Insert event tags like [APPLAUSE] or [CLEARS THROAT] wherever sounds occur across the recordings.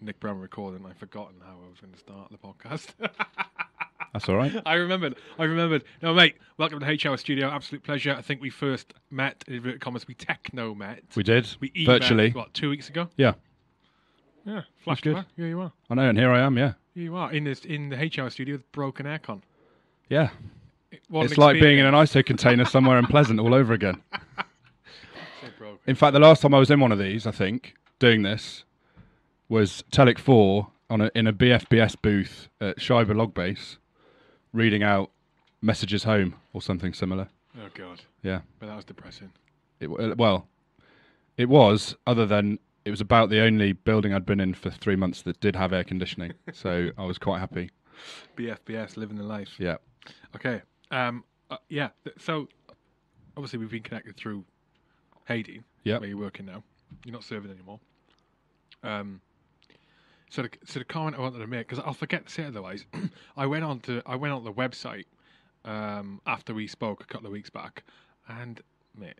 Nick Brown recording, I've forgotten how I was going to start the podcast. [LAUGHS] That's all right. I remembered. I remembered. No, mate. Welcome to the H Hour Studio. Absolute pleasure. I think we first met in inverted commas. We techno met. We did We emailed, virtually. What two weeks ago? Yeah, Yeah. Flash good. back. Here you are. I know, and here I am. Yeah, Here you are in this in the H Hour Studio with broken aircon. yeah. It's like being in an. ISO container somewhere in Pleasant all over again. [LAUGHS] So. In fact, the last time I was in one of these, I think, doing this, was Telic Four on a, in a BFBS booth at Shaibah Log Base, reading out messages home or something similar. Oh god. Yeah. But that was depressing. It, w- well, it was. Other than it was about the only building I'd been in for three months that did have air conditioning, [LAUGHS] so I was quite happy. BFBS living the life. Yeah. Okay. Um. uh, yeah. th- So obviously we've been connected through Hadean. Yep. Where you're working now. You're not serving anymore. Um. So the so the comment I wanted to make because I'll forget to say it otherwise. [CLEARS THROAT] I went on to I went on the website um after we spoke a couple of weeks back, and mate.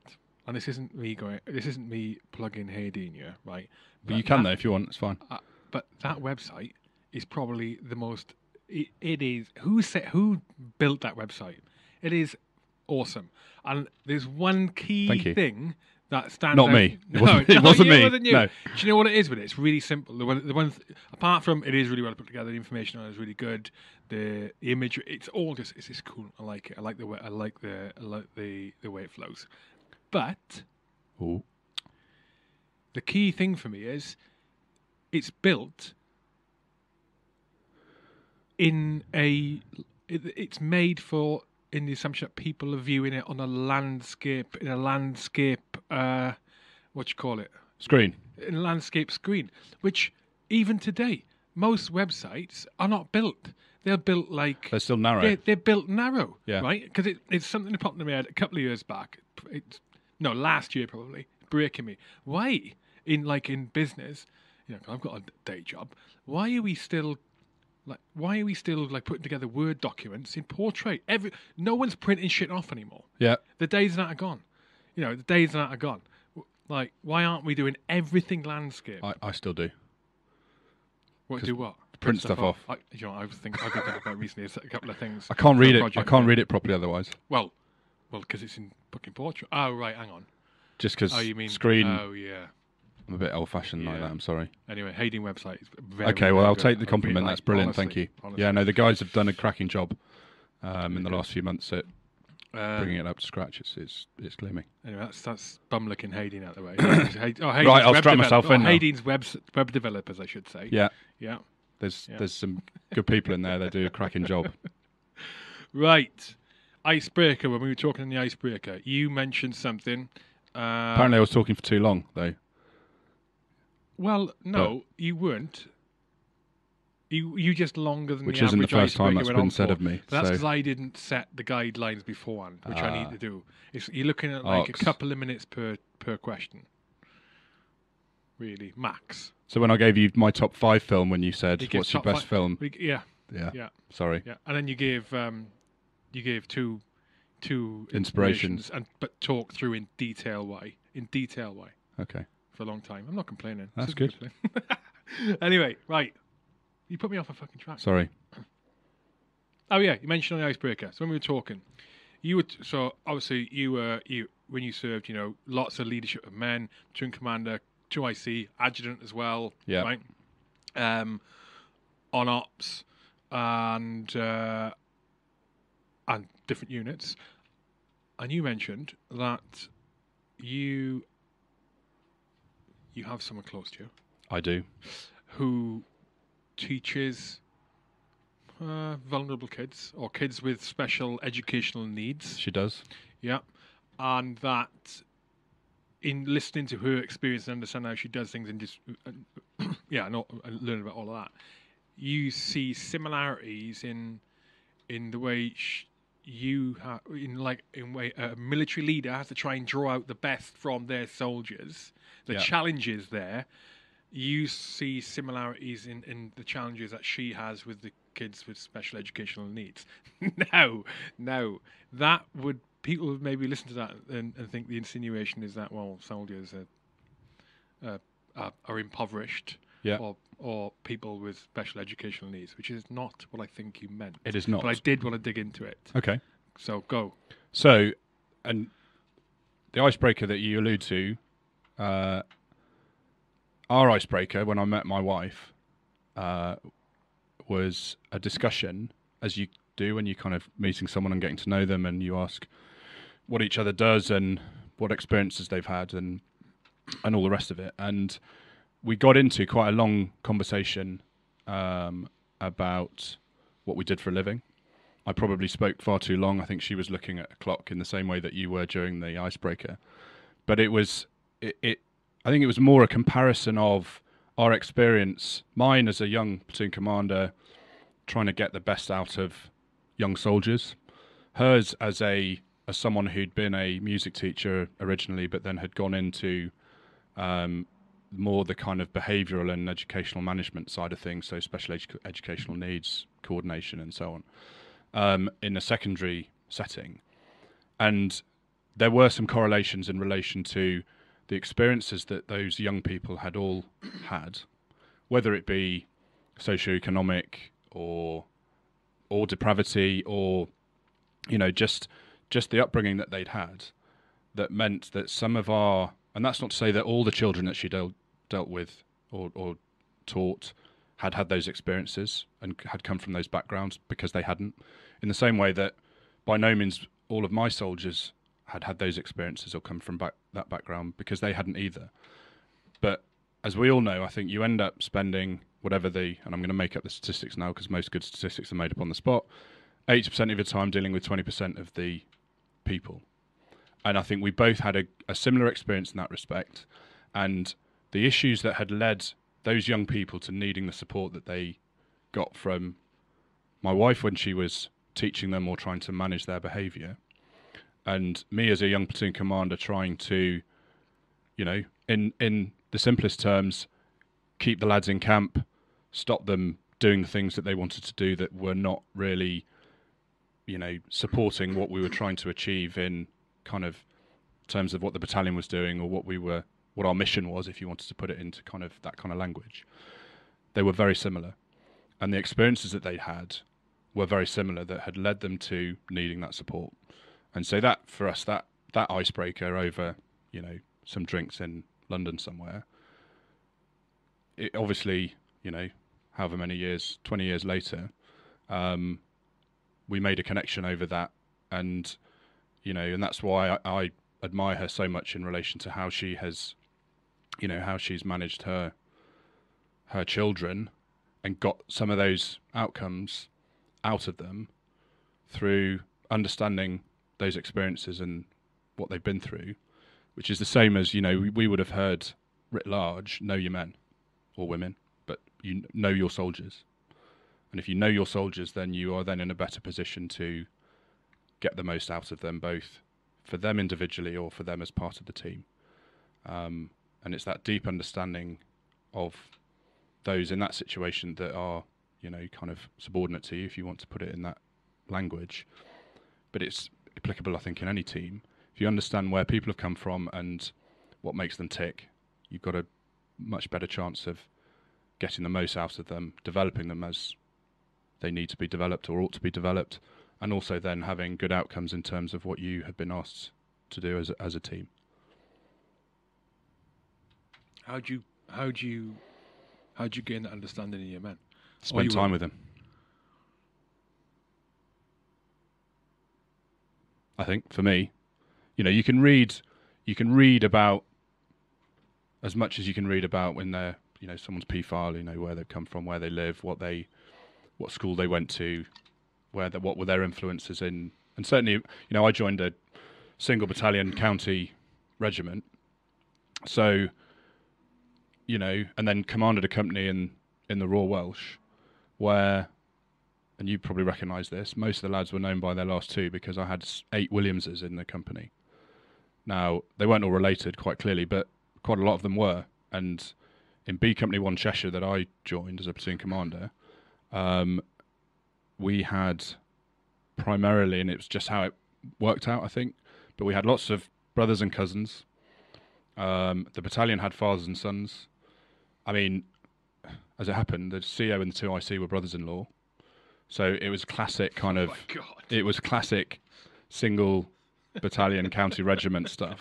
And this isn't me going. This isn't me plugging you, right? But you can that- though if you want. It's fine. uh, but that website is probably the most. It, it is who set who built that website. It is awesome, and there's one key thing that stands. Not out. me. [LAUGHS] It No, wasn't- it wasn't you, me. wasn't you. No. Do you know what it is with it? It's really simple. The one, the one, apart from it is really well put together. The information on it is really good. The, the image, it's all just, it's just cool. I like it. I like the way, I like the, I like the, the way it flows. But Ooh. the key thing for me is it's built in a it, it's made for in the assumption that people are viewing it on a landscape in a landscape uh what you call it Screen. in a landscape screen which even today most websites are not built they're built like They're still narrow. they're, they're built narrow, Yeah. right? Because it, it's something that popped in my head a couple of years back. It's, no, last year probably, breaking me. Why, in like in business, you know, 'cause I've got a day job. Why are we still, like, why are we still like putting together Word documents in portrait? Every no one's printing shit off anymore. yeah. The days of that are gone. You know, the days of that are gone. Like, why aren't we doing everything landscape? I, I still do. what do what? print stuff off. I, you know, I was thinking. I got that about recently. A couple of things. I can't for read it. I project, can't read it properly otherwise. Well, well, because it's in fucking portrait. Oh, right. Hang on. Just because Oh, you mean screen. Oh, yeah. I'm a bit old-fashioned like Yeah. that. I'm sorry. Anyway, Hadean website is very. okay, very well, I'll good. take the compliment. really That's like- brilliant. honestly, Thank you. honestly. Yeah, no, the guys have done a cracking job um, in the last few months at Um, bringing it up to scratch. It's it's, it's gleaming. Anyway, that's that's bum looking Hadean out the way. [COUGHS] Hadean- oh, Hadean's Right, I'll web strap myself oh, in now. Hadean's web web developers, I should say. Yeah, Yeah. there's Yeah. there's some good people in there that do a cracking job. [LAUGHS] Right. Icebreaker. When we were talking in the icebreaker, you mentioned something. Uh, Apparently, I was talking for too long though. Well, no, you weren't. You you just longer than Which the isn't the average first time that's been said for. of me, But that's because I didn't set the guidelines beforehand, which I need Ah. to do. It's, you're looking at like Ox. a couple of minutes per per question. Really, max. So when I gave you my top five film, when you said You what's your best fi- film, We- Yeah, yeah, yeah, sorry, yeah. And then you gave um, you gave two two Inspirations. and but talk through in detail way in detail way okay, for a long time. I'm not complaining. That's good. [LAUGHS] anyway, right. You put me off a fucking track. sorry. Oh yeah, you mentioned on the icebreaker. So when we were talking, you were t- so obviously you were you when you served, you know, lots of leadership of men, twin commander, two IC, adjutant as well, Yeah. right? Um, on ops and uh, and different units, and you mentioned that you you have someone close to you I do. who teaches uh, vulnerable kids or kids with special educational needs. She does. Yeah. And that in listening to her experience and understand how she does things and just, [COUGHS] uh, yeah, all, and learn about all of that, you see similarities in in the way sh- you have in like in way a military leader has to try and draw out the best from their soldiers the Yeah. challenges there you see similarities in, in the challenges that she has with the kids with special educational needs. [LAUGHS] no, no, that would people would maybe listen to that and, and think the insinuation is that well, soldiers are uh, are, are impoverished Yeah. or or people with special educational needs, which is not what I think you meant. It is not. But I did want to dig into it. Okay. So go. So, and the icebreaker that you allude to, uh, our icebreaker when I met my wife, uh, was a discussion, as you do when you're kind of meeting someone and getting to know them, and you ask what each other does and what experiences they've had, and and all the rest of it. And we got into quite a long conversation um, about what we did for a living. I probably spoke far too long. I think she was looking at a clock in the same way that you were during the icebreaker. But it was it, it I think it was more a comparison of our experience, mine as a young platoon commander, trying to get the best out of young soldiers, hers as a as someone who'd been a music teacher originally, but then had gone into um, more the kind of behavioural and educational management side of things, so special edu- educational needs coordination and so on, um, in a secondary setting. And there were some correlations in relation to the experiences that those young people had all had, whether it be socioeconomic or or depravity or you know just just the upbringing that they'd had that meant that some of our and that's not to say that all the children that she dealt dealt with or, or taught had had those experiences and had come from those backgrounds because they hadn't. In the same way that by no means all of my soldiers had had those experiences or come from back, that background because they hadn't either. But as we all know i think you end up spending whatever the and i'm going to make up the statistics now because most good statistics are made up on the spot 80% of your time dealing with 20% of the people and I think we both had a, a similar experience in that respect. And the issues that had led those young people to needing the support that they got from my wife when she was teaching them or trying to manage their behaviour, and me as a young platoon commander trying to, you know, in in the simplest terms, keep the lads in camp, stop them doing the things that they wanted to do that were not really, you know, supporting what we were trying to achieve in kind of terms of what the battalion was doing or what we were what our mission was if you wanted to put it into kind of that kind of language. They were very similar. And the experiences that they'd had were very similar that had led them to needing that support. And so that for us that that icebreaker over you know some drinks in london somewhere it obviously you know however many years 20 years later um, we made a connection over that and you know, and that's why I, I admire her so much in relation to how she has, you know, how she's managed her her children and got some of those outcomes out of them through understanding those experiences and what they've been through, which is the same as you know we, we would have heard writ large, know your men or women, but you know your soldiers, and if you know your soldiers, then you are then in a better position to get the most out of them, both for them individually or for them as part of the team. Um, and it's that deep understanding of those in that situation that are, you know, kind of subordinate to you, if you want to put it in that language. But it's applicable, I think, in any team. If you understand where people have come from and what makes them tick, you've got a much better chance of getting the most out of them, developing them as they need to be developed or ought to be developed, and also then having good outcomes in terms of what you have been asked to do as a, as a team. How do you how do you how do you gain that understanding in your men? Spend time with them. I think for me, you know, you can read, you can read about as much as you can read about when they're, you know, someone's P file, you know, where they've come from, where they live, what they, what school they went to, where the, what were their influences in, and certainly, you know, I joined a single battalion county regiment, so, you know, and then commanded a company in in the Royal Welsh, where, and you probably recognise this, most of the lads were known by their last two because I had eight Williamses in the company. Now they weren't all related, quite clearly, but quite a lot of them were, and in B Company One Cheshire that I joined as a platoon commander, um, we had primarily, and it was just how it worked out, I think. But we had lots of brothers and cousins. Um, the battalion had fathers and sons. I mean, as it happened, the CO and the two IC were brothers-in-law. So it was classic kind of. Oh my God. It was classic single battalion [LAUGHS] county regiment stuff.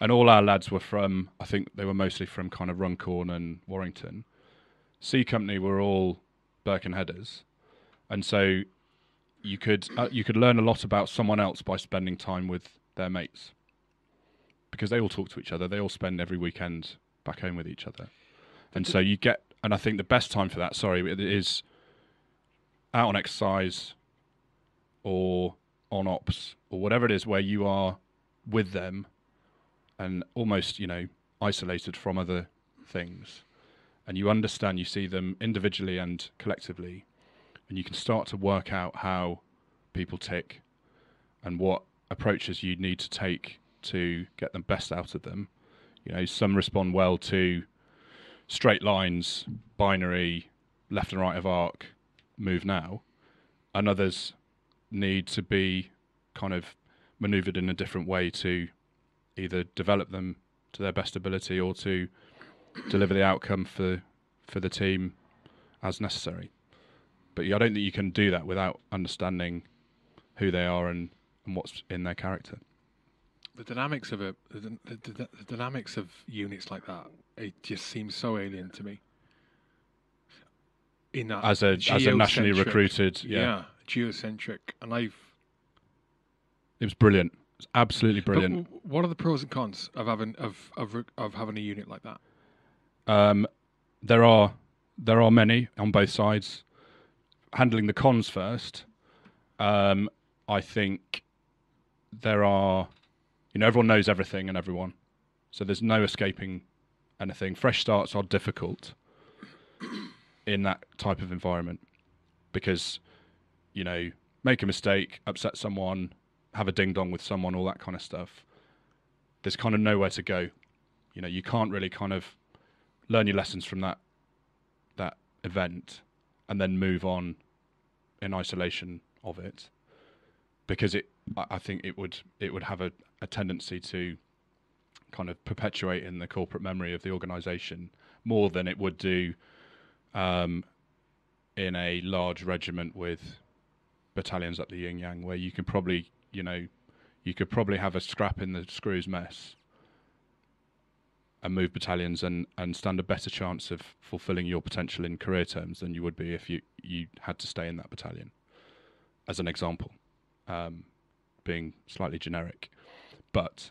And all our lads were from, I think they were mostly from kind of Runcorn and Warrington. C Company were all Birkenheaders. And so you could uh, you could learn a lot about someone else by spending time with their mates. Because they all talk to each other, they all spend every weekend back home with each other. And so you get and I think the best time for that, sorry, is out on exercise or on ops or whatever it is where you are with them and almost, you know, isolated from other things. And you understand, you see them individually and collectively, and you can start to work out how people tick and what approaches you need to take to get the best out of them. You know, some respond well to straight lines, binary, left and right of arc, move now, and others need to be kind of maneuvered in a different way to either develop them to their best ability or to deliver the outcome for for the team as necessary. But I don't think you can do that without understanding who they are and, and what's in their character. the dynamics of a the, the, the, the dynamics of units like that it just seems so alien to me in that As a as a nationally recruited, yeah, yeah. geocentric and i've it was brilliant. It was absolutely brilliant. w- what are the pros and cons of having of of, of having a unit like that Um, there are there are many on both sides. Handling the cons first, um, I think there are, you know, everyone knows everything and everyone, so there's no escaping anything. Fresh starts are difficult in that type of environment because, you know, make a mistake, upset someone, have a ding dong with someone, all that kind of stuff. There's kind of nowhere to go. You know, you can't really kind of learn your lessons from that that event and then move on in isolation of it because it I think it would it would have a, a tendency to kind of perpetuate in the corporate memory of the organization more than it would do um, in a large regiment with battalions like the yin yang where you could probably you know you could probably have a scrap in the screws mess and move battalions and, and stand a better chance of fulfilling your potential in career terms than you would be if you, you had to stay in that battalion, as an example, um, being slightly generic. But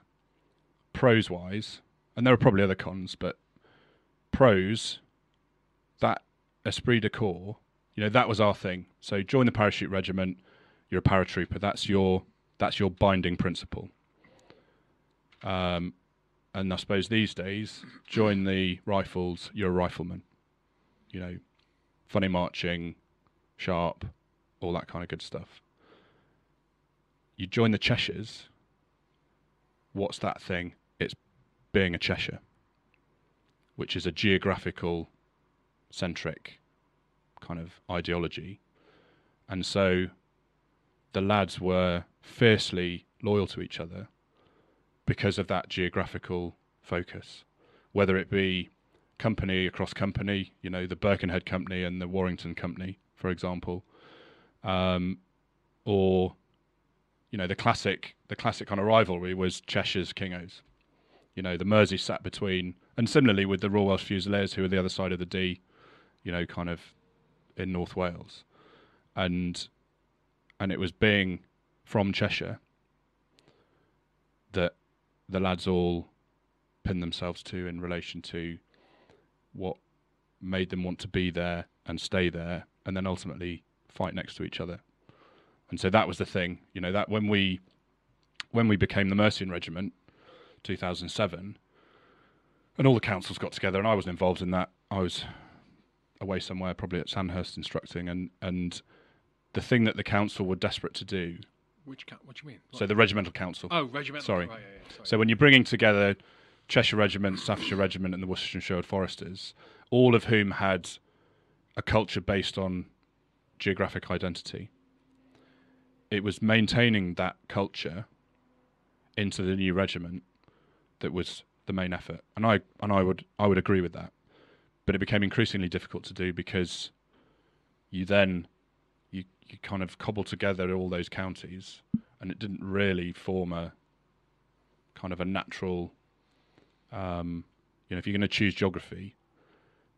pros wise, and there are probably other cons, but pros, that esprit de corps, you know, that was our thing. So join the parachute regiment, you're a paratrooper. That's your that's your binding principle. Um, and I suppose these days, join the rifles, you're a rifleman. You know, funny marching, sharp, all that kind of good stuff. You join the Cheshires, what's that thing? It's being a Cheshire, which is a geographical centric kind of ideology. And so the lads were fiercely loyal to each other because of that geographical focus, whether it be company across company, you know, the Birkenhead Company and the Warrington Company, for example, um, or you know, the classic the classic kind of rivalry was Cheshire's Kingos. You know, the Mersey sat between, and similarly with the Royal Welsh Fusiliers, who were the other side of the Dee, you know, kind of in North Wales, and and it was being from Cheshire that the lads all pinned themselves to in relation to what made them want to be there and stay there and then ultimately fight next to each other. And so that was the thing, you know, that when we when we became the Mercian Regiment, 2007, and all the councils got together, and I was involved in that. I was away somewhere, probably at Sandhurst, instructing, and and the thing that the council were desperate to do. Which what do you mean So the regimental council. oh regimental sorry. right, yeah, yeah, sorry. So when you're bringing together Cheshire Regiment, Staffordshire Regiment, and the Worcestershire and Sherwood Foresters, all of whom had a culture based on geographic identity, it was maintaining that culture into the new regiment that was the main effort. And I and I would I would agree with that but it became increasingly difficult to do because you then you kind of cobble together all those counties, and it didn't really form a kind of a natural. Um, you know, if you're going to choose geography,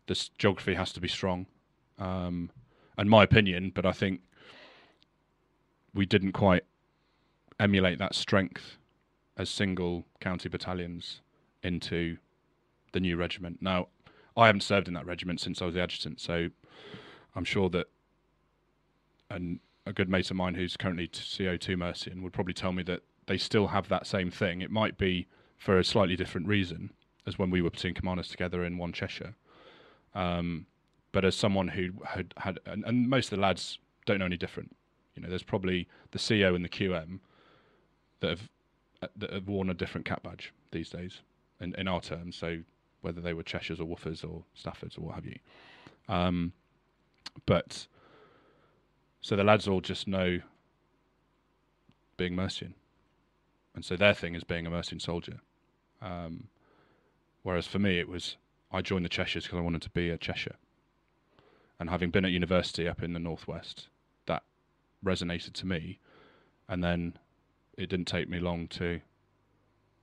this geography has to be strong. Um, and my opinion, but I think we didn't quite emulate that strength as single county battalions into the new regiment. Now, I haven't served in that regiment since I was the adjutant, so I'm sure that and a good mate of mine who's currently CO2 Mercian would probably tell me that they still have that same thing. It might be for a slightly different reason as when we were platoon commanders together in one Cheshire. Um, but as someone who had had, and, and, most of the lads don't know any different. You know, there's probably the CO and the QM that have that have worn a different cap badge these days in, in our terms. So whether they were Cheshires or Woofers or Staffords or what have you. Um, but so the lads all just know being Mercian, and so their thing is being a Mercian soldier. Um, whereas for me, it was I joined the Cheshires because I wanted to be a Cheshire, and having been at university up in the northwest, that resonated to me, and then it didn't take me long to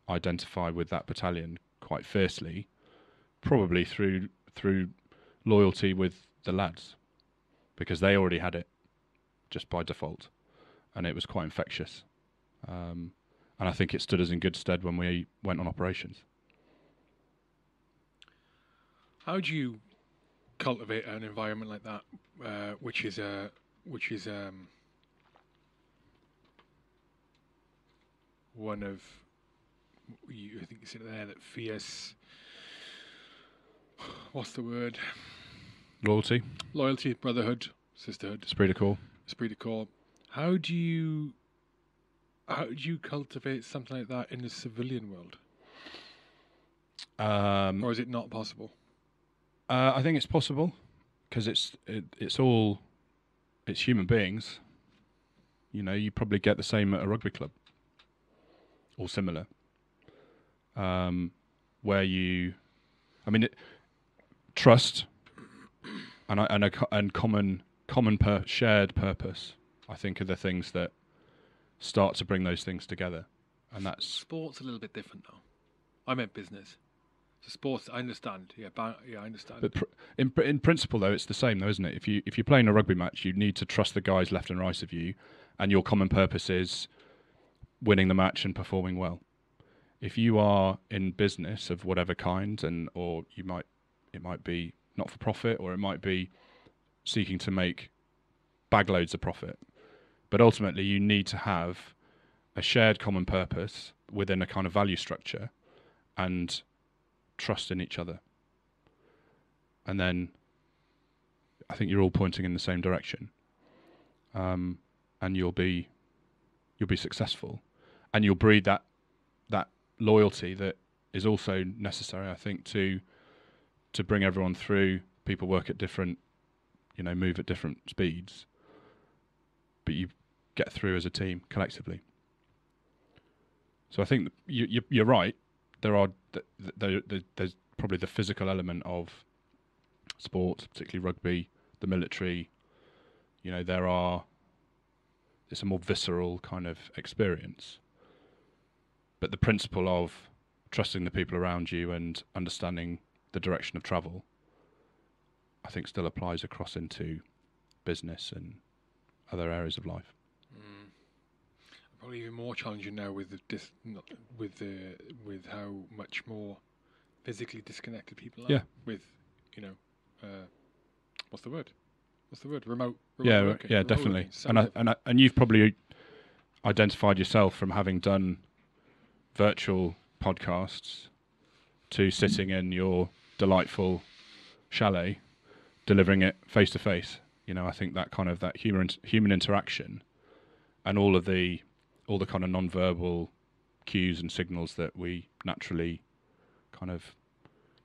identify with that battalion quite fiercely, probably through through loyalty with the lads, because they already had it just by default, and it was quite infectious. Um, and I think it stood us in good stead when we went on operations. How do you cultivate an environment like that, uh, which is a uh, which is um, one of you, I think you said there that fierce. What's the word? Loyalty, loyalty, brotherhood, sisterhood, esprit de corps, esprit de corps. How do you how do you cultivate something like that in the civilian world? Um, or is it not possible? Uh, I think it's possible because it's it, it's all it's human beings. You know, you probably get the same at a rugby club or similar, um, where you, I mean, it, trust and and a, and common common per, shared purpose. I think are the things that start to bring those things together, and that's sports a little bit different though. I meant business. So sports, I understand. Yeah, yeah, I understand. But pr- in in principle, though, it's the same, though, isn't it? If you if you're playing a rugby match, you need to trust the guys left and right of you, and your common purpose is winning the match and performing well. If you are in business of whatever kind, and or you might it might be not for profit, or it might be seeking to make bagloads of profit, but ultimately you need to have a shared common purpose within a kind of value structure, and trust in each other. And then I think you're all pointing in the same direction. Um, and you'll be you'll be successful. And you'll breed that that loyalty that is also necessary, I think, to to bring everyone through. People work at different you know, move at different speeds. But you get through as a team collectively. So I think you, you, you're right there are there, there, there's probably the physical element of sports, particularly rugby, the military. You know, there are it's a more visceral kind of experience. But the principle of trusting the people around you and understanding the direction of travel, I think, still applies across into business and other areas of life probably even more challenging now with the dis- with the with how much more physically disconnected people are. Yeah. With you know, uh, what's the word? What's the word? Remote. remote yeah, working, yeah, definitely. And I, and I, and you've probably identified yourself from having done virtual podcasts to sitting in your delightful chalet, delivering it face to face. You know, I think that kind of that human human interaction and all of the all the kind of non-verbal cues and signals that we naturally kind of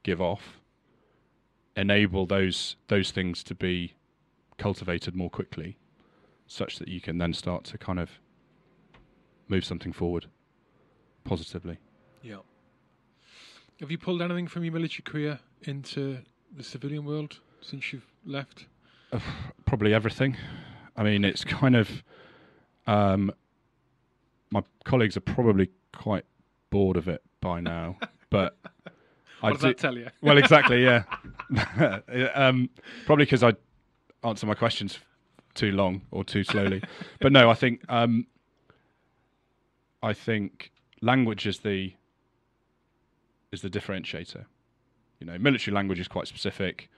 give off enable those those things to be cultivated more quickly such that you can then start to kind of move something forward positively yeah have you pulled anything from your military career into the civilian world since you've left? Probably everything. I mean, it's kind of. Um, my colleagues are probably quite bored of it by now, but [LAUGHS] What does do- that tell you? well, exactly, yeah. [LAUGHS] [LAUGHS] um, probably because I answer my questions too long or too slowly. but no, I think um, I think language is the is the differentiator. You know, military language is quite specific.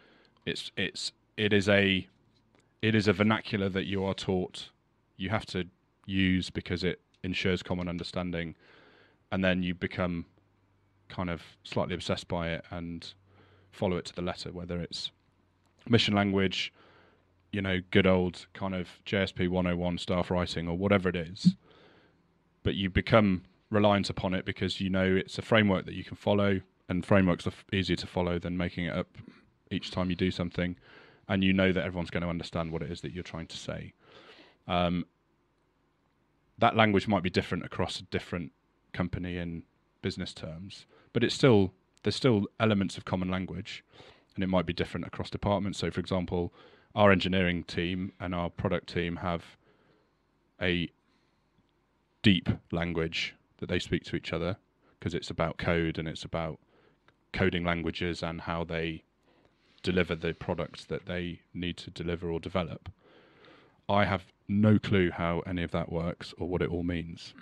It's it's it is a it is a vernacular that you are taught. You have to use because it ensures common understanding, and then you become kind of slightly obsessed by it and follow it to the letter, whether it's mission language, you know, good old kind of JSP 101 staff writing or whatever it is. But you become reliant upon it because you know it's a framework that you can follow, and frameworks are f- easier to follow than making it up each time you do something. And you know that everyone's going to understand what it is that you're trying to say. Um, that language might be different across a different company in business terms, but it's still there's still elements of common language, and it might be different across departments. So, for example, our engineering team and our product team have a deep language that they speak to each other because it's about code and it's about coding languages and how they deliver the product that they need to deliver or develop. I have no clue how any of that works or what it all means.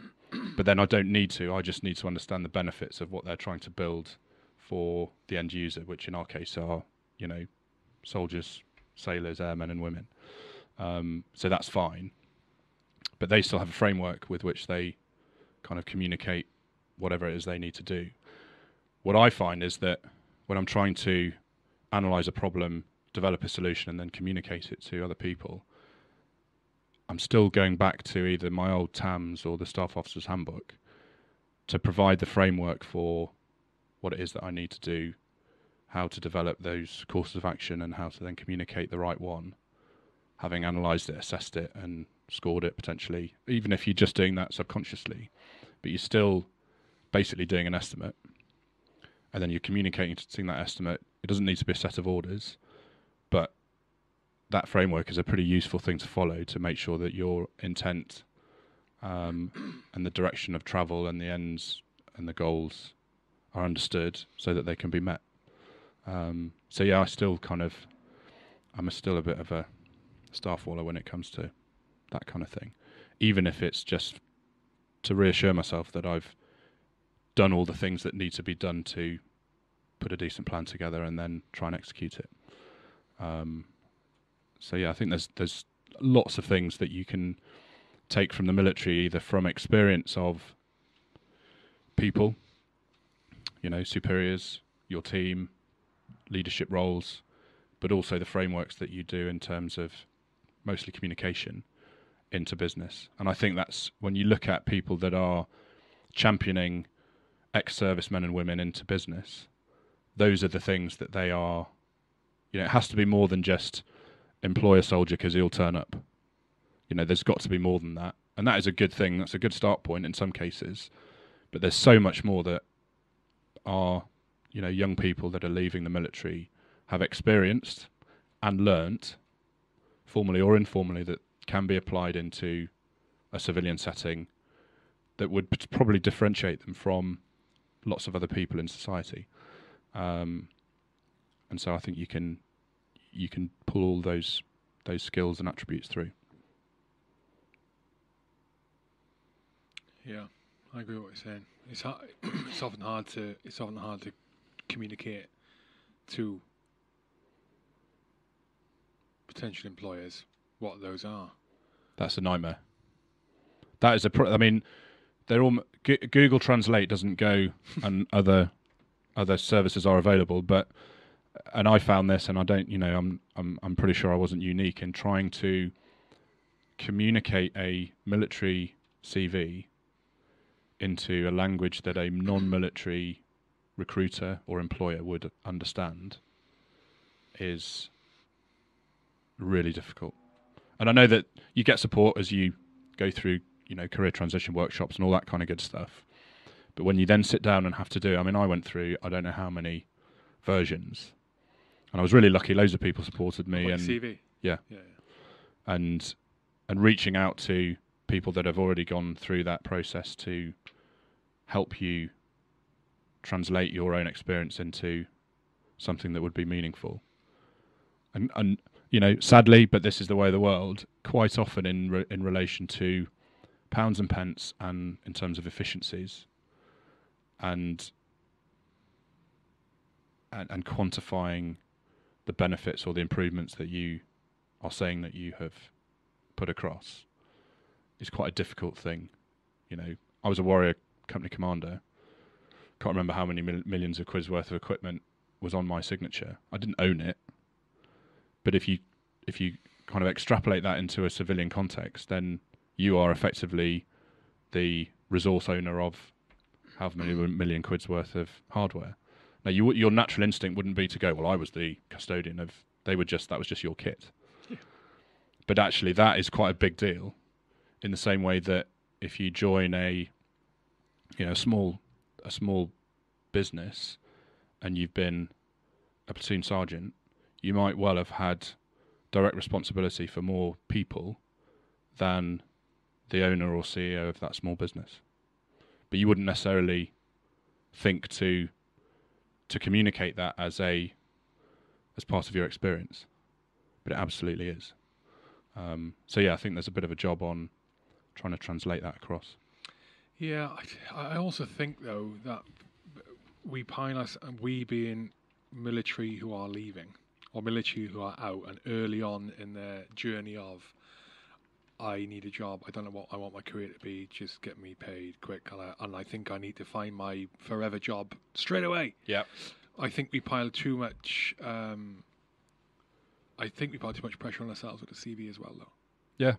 But then I don't need to. I just need to understand the benefits of what they're trying to build for the end user, which in our case are, you know, soldiers, sailors, airmen, and women. Um, so that's fine. But they still have a framework with which they kind of communicate whatever it is they need to do. What I find is that when I'm trying to analyze a problem, develop a solution, and then communicate it to other people, I'm still going back to either my old TAMS or the Staff Officer's Handbook to provide the framework for what it is that I need to do, how to develop those courses of action, and how to then communicate the right one, having analysed it, assessed it, and scored it potentially, even if you're just doing that subconsciously, but you're still basically doing an estimate. And then you're communicating that estimate. It doesn't need to be a set of orders, but that framework is a pretty useful thing to follow to make sure that your intent um, and the direction of travel and the ends and the goals are understood so that they can be met. Um, so yeah, I still kind of, I'm a still a bit of a staff wallah when it comes to that kind of thing, even if it's just to reassure myself that I've done all the things that need to be done to put a decent plan together and then try and execute it. Um, so yeah, I think there's there's lots of things that you can take from the military, either from experience of people, you know, superiors, your team, leadership roles, but also the frameworks that you do in terms of mostly communication into business. And I think that's when you look at people that are championing ex-servicemen and women into business, those are the things that they are. You know, it has to be more than just employ a soldier because he'll turn up. You know, there's got to be more than that, and that is a good thing. That's a good start point in some cases, but there's so much more that are, you know, young people that are leaving the military have experienced and learnt, formally or informally, that can be applied into a civilian setting that would probably differentiate them from lots of other people in society. Um, and so I think you can you can pull all those those skills and attributes through. Yeah, I agree with what you're saying. It's hard, [COUGHS] it's often hard to it's often hard to communicate to potential employers what those are. That's a nightmare. That is a. Pro- I mean, they're all G- Google Translate doesn't go, [LAUGHS] and other other services are available. But and I found this, and I don't. You know, I'm I'm I'm pretty sure I wasn't unique in trying to communicate a military CV into a language that a non-military recruiter or employer would understand is really difficult. And I know that you get support as you go through, you know, career transition workshops and all that kind of good stuff. But when you then sit down and have to do, I mean, I went through, I don't know how many versions, and I was really lucky. Loads of people supported me, What, and CV. yeah. Yeah. and and reaching out to people that have already gone through that process to help you translate your own experience into something that would be meaningful. And and you know, sadly, but this is the way of the world. Quite often, in re- in relation to pounds and pence, and in terms of efficiencies, and and, and quantifying the benefits or the improvements that you are saying that you have put across is quite a difficult thing. You know, I was a warrior company commander. Can't remember how many mil- millions of quids worth of equipment was on my signature. I didn't own it, but if you if you kind of extrapolate that into a civilian context, then you are effectively the resource owner of how many mm. million quid's worth of hardware. Now, you, your natural instinct wouldn't be to go, well, I was the custodian of. They were just that was just your kit. But actually, that is quite a big deal. In the same way that if you join a, you know, a small, a small business, and you've been a platoon sergeant, you might well have had direct responsibility for more people than the owner or CEO of that small business. But you wouldn't necessarily think to to communicate that as a as part of your experience, but it absolutely is. Um, so yeah, I think there's a bit of a job on trying to translate that across. Yeah, I, I also think though that we pilots and we being military who are leaving or military who are out and early on in their journey of I need a job. I don't know what I want my career to be. Just get me paid quick, and I, and I think I need to find my forever job straight away. Yeah. I think we pile too much. Um, I think we pile too much pressure on ourselves with the CV as well, though. Yeah.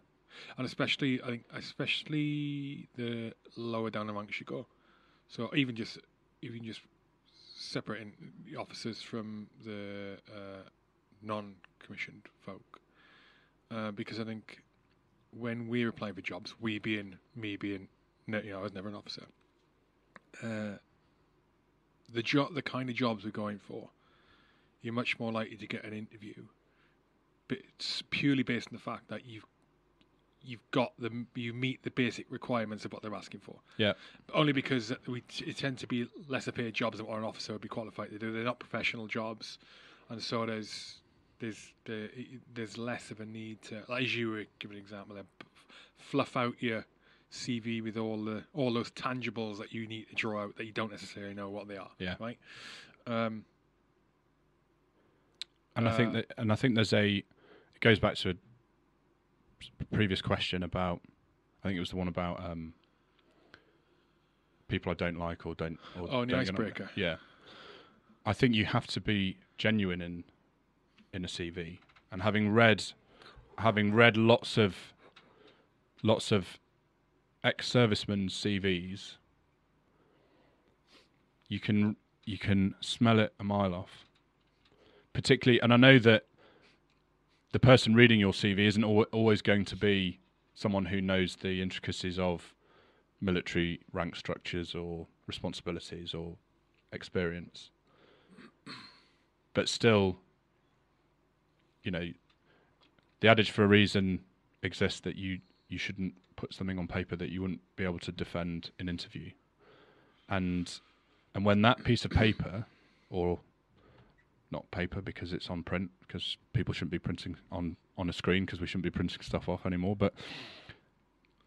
and especially I think especially the lower down the ranks you go. So even just even just separating the officers from the uh, non-commissioned folk, uh, because I think when we're applying for jobs, we being me being you know I was never an officer. Uh, the job, the kind of jobs we're going for, you're much more likely to get an interview, but it's purely based on the fact that you've you've got the you meet the basic requirements of what they're asking for. Yeah. Only because we t- it tend to be lesser paid jobs than what an officer would be qualified to do. They're not professional jobs, and so there's there's there, there's less of a need to, like, as you were giving an example, there, fluff out your CV with all the all those tangibles that you need to draw out that you don't necessarily know what they are. Yeah. Right. Um, And I think Uh, that, and I think there's a, it goes back to a previous question about, I think it was the one about um, people I don't like or don't. Or Oh, the don't get on with. icebreaker. Yeah, I think you have to be genuine in, in a CV, and having read, having read lots of, lots of ex-servicemen's CVs, you can you can smell it a mile off. Particularly, and I know that the person reading your CV isn't al- always going to be someone who knows the intricacies of military rank structures or responsibilities or experience, but still, you know, the adage for a reason exists that you you shouldn't put something on paper that you wouldn't be able to defend in interview, and and when that piece of paper or not paper because it's on print because people shouldn't be printing on on a screen because we shouldn't be printing stuff off anymore but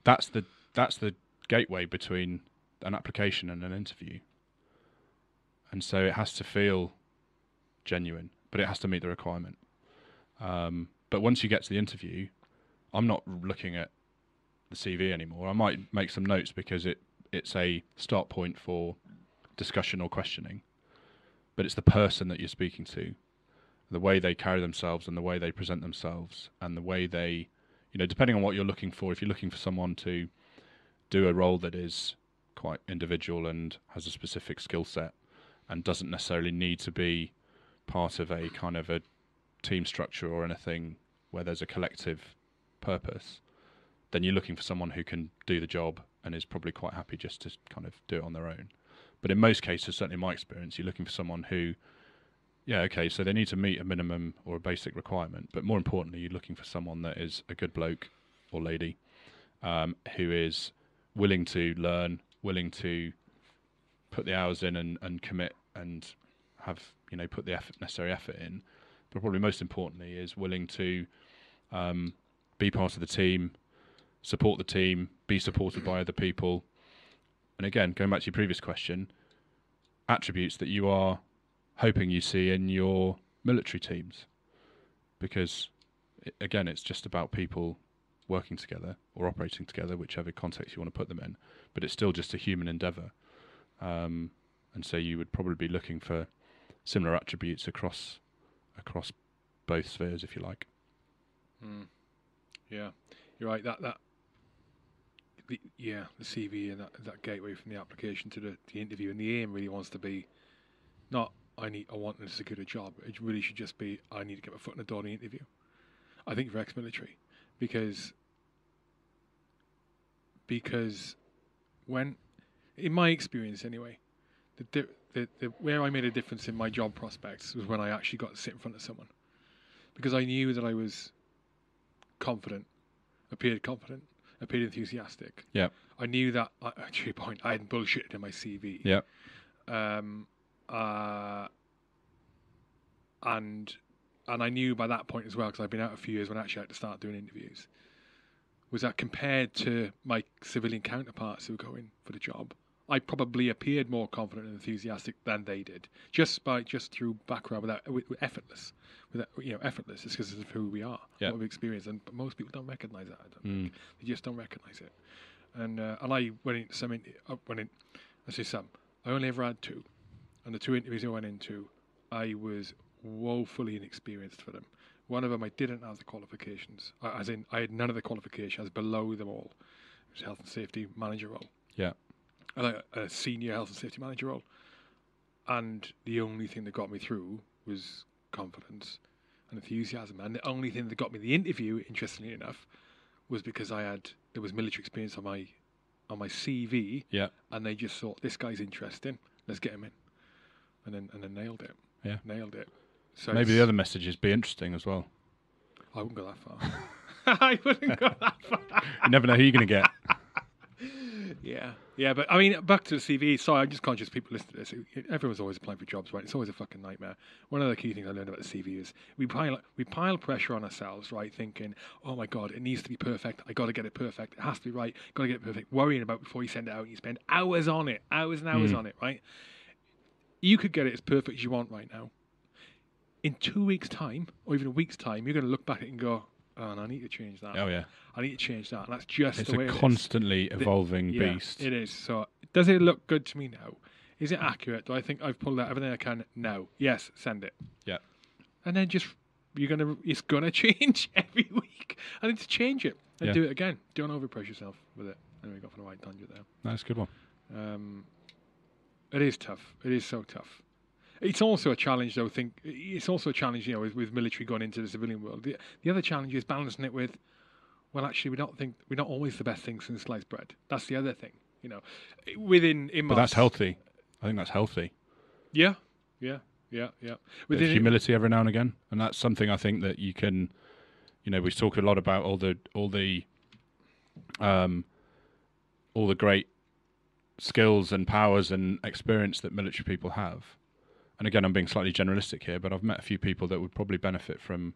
that's the that's the gateway between an application and an interview. And so it has to feel genuine but it has to meet the requirement um, but once you get to the interview i'm not looking at the cv anymore i might make some notes because it it's a start point for discussion or questioning but it's the person that you're speaking to, the way they carry themselves and the way they present themselves and the way they, you know, depending on what you're looking for. If you're looking for someone to do a role that is quite individual and has a specific skill set and doesn't necessarily need to be part of a kind of a team structure or anything where there's a collective purpose, then you're looking for someone who can do the job and is probably quite happy just to kind of do it on their own. But in most cases, certainly in my experience, you're looking for someone who yeah, okay, so they need to meet a minimum or a basic requirement, but more importantly, you're looking for someone that is a good bloke or lady um, who is willing to learn, willing to put the hours in and, and commit and have you know put the effort, necessary effort in, but probably most importantly is willing to um, be part of the team, support the team, be supported by other people, and again, going back to your previous question, attributes that you are hoping you see in your military teams, because again, it's just about people working together or operating together, whichever context you want to put them in. But it's still just a human endeavour, um, and so you would probably be looking for similar attributes across across both spheres, if you like. Mm. Yeah, you're right. That that the, yeah, the CV and that, that gateway from the application to the, the interview, and the aim really wants to be not I need I want to secure a job. It really should just be I need to get my foot in the door in the interview. I think for ex-military, because because when in my experience anyway, the, the, the where I made a difference in my job prospects was when I actually got to sit in front of someone, because I knew that I was confident, appeared confident, appeared enthusiastic. Yeah. I knew that. I, [LAUGHS] to your point, I hadn't bullshitted in my CV. Yeah. Um. Uh. And and I knew by that point as well because I've been out a few years when I actually had to start doing interviews. Was that compared to my civilian counterparts who were going for the job, I probably appeared more confident and enthusiastic than they did, just by just through background, without with, with effortless, without you know effortless. It's because of who we are, Yeah. what we've experienced, and most people don't recognise that. I don't Mm. think they just don't recognise it. And uh, and I went into some, in, uh, went in, I say some. I only ever had two, and the two interviews I went into, I was woefully inexperienced for them. One of them I didn't have the qualifications, uh, as in I had none of the qualifications. I was below them all. It was health and safety manager role. Yeah. A, a senior health and safety manager role. And the only thing that got me through was confidence and enthusiasm. And the only thing that got me the interview, interestingly enough, was because I had there was military experience on my on my CV, Yeah. and they just thought this guy's interesting. Let's get him in, and then and then nailed it. Yeah. nailed it. So Maybe the other message is be interesting as well. I wouldn't go that far. [LAUGHS] I wouldn't go that far. You never know who you're going to get. [LAUGHS] Yeah, yeah, but I mean, back to the CV. Sorry, I'm just conscious people listen to this. Everyone's always applying for jobs, right? It's always a fucking nightmare. One of the key things I learned about the CV is we pile we pile pressure on ourselves, right? Thinking, oh my god, it needs to be perfect. I got to get it perfect. It has to be right. Got to get it perfect. Worrying about before you send it out. You spend hours on it, hours and hours Mm. on it, right? You could get it as perfect as you want right now. In two weeks' time, or even a week's time, you're going to look back at it and go, "Oh, no, I need to change that. Oh yeah, I need to change that." And that's just it's the way a it is. constantly evolving Yeah, beast. It is. So, does it look good to me now? Is it accurate? Do I think I've pulled out everything I can? No. Yes. Send it. Yeah. And then just you're gonna it's gonna [LAUGHS] change every week. I need to change it and Yeah. do it again. Don't overpress yourself with it. Anyway, got for the right tangent there. That's a good one. Um, it is tough. It is so tough. It's also a challenge, though. I think it's also a challenge, you know, with, with military going into the civilian world. The, the other challenge is balancing it with, well, actually, we don't think we're not always the best things since sliced bread. That's the other thing, you know. Within in But that's healthy. I think that's healthy. Yeah, yeah, yeah, yeah. Within humility every now and again, and that's something I think that you can, you know, we talk a lot about all the all the, um, all the great skills and powers and experience that military people have. And again, I'm being slightly generalistic here, but I've met a few people that would probably benefit from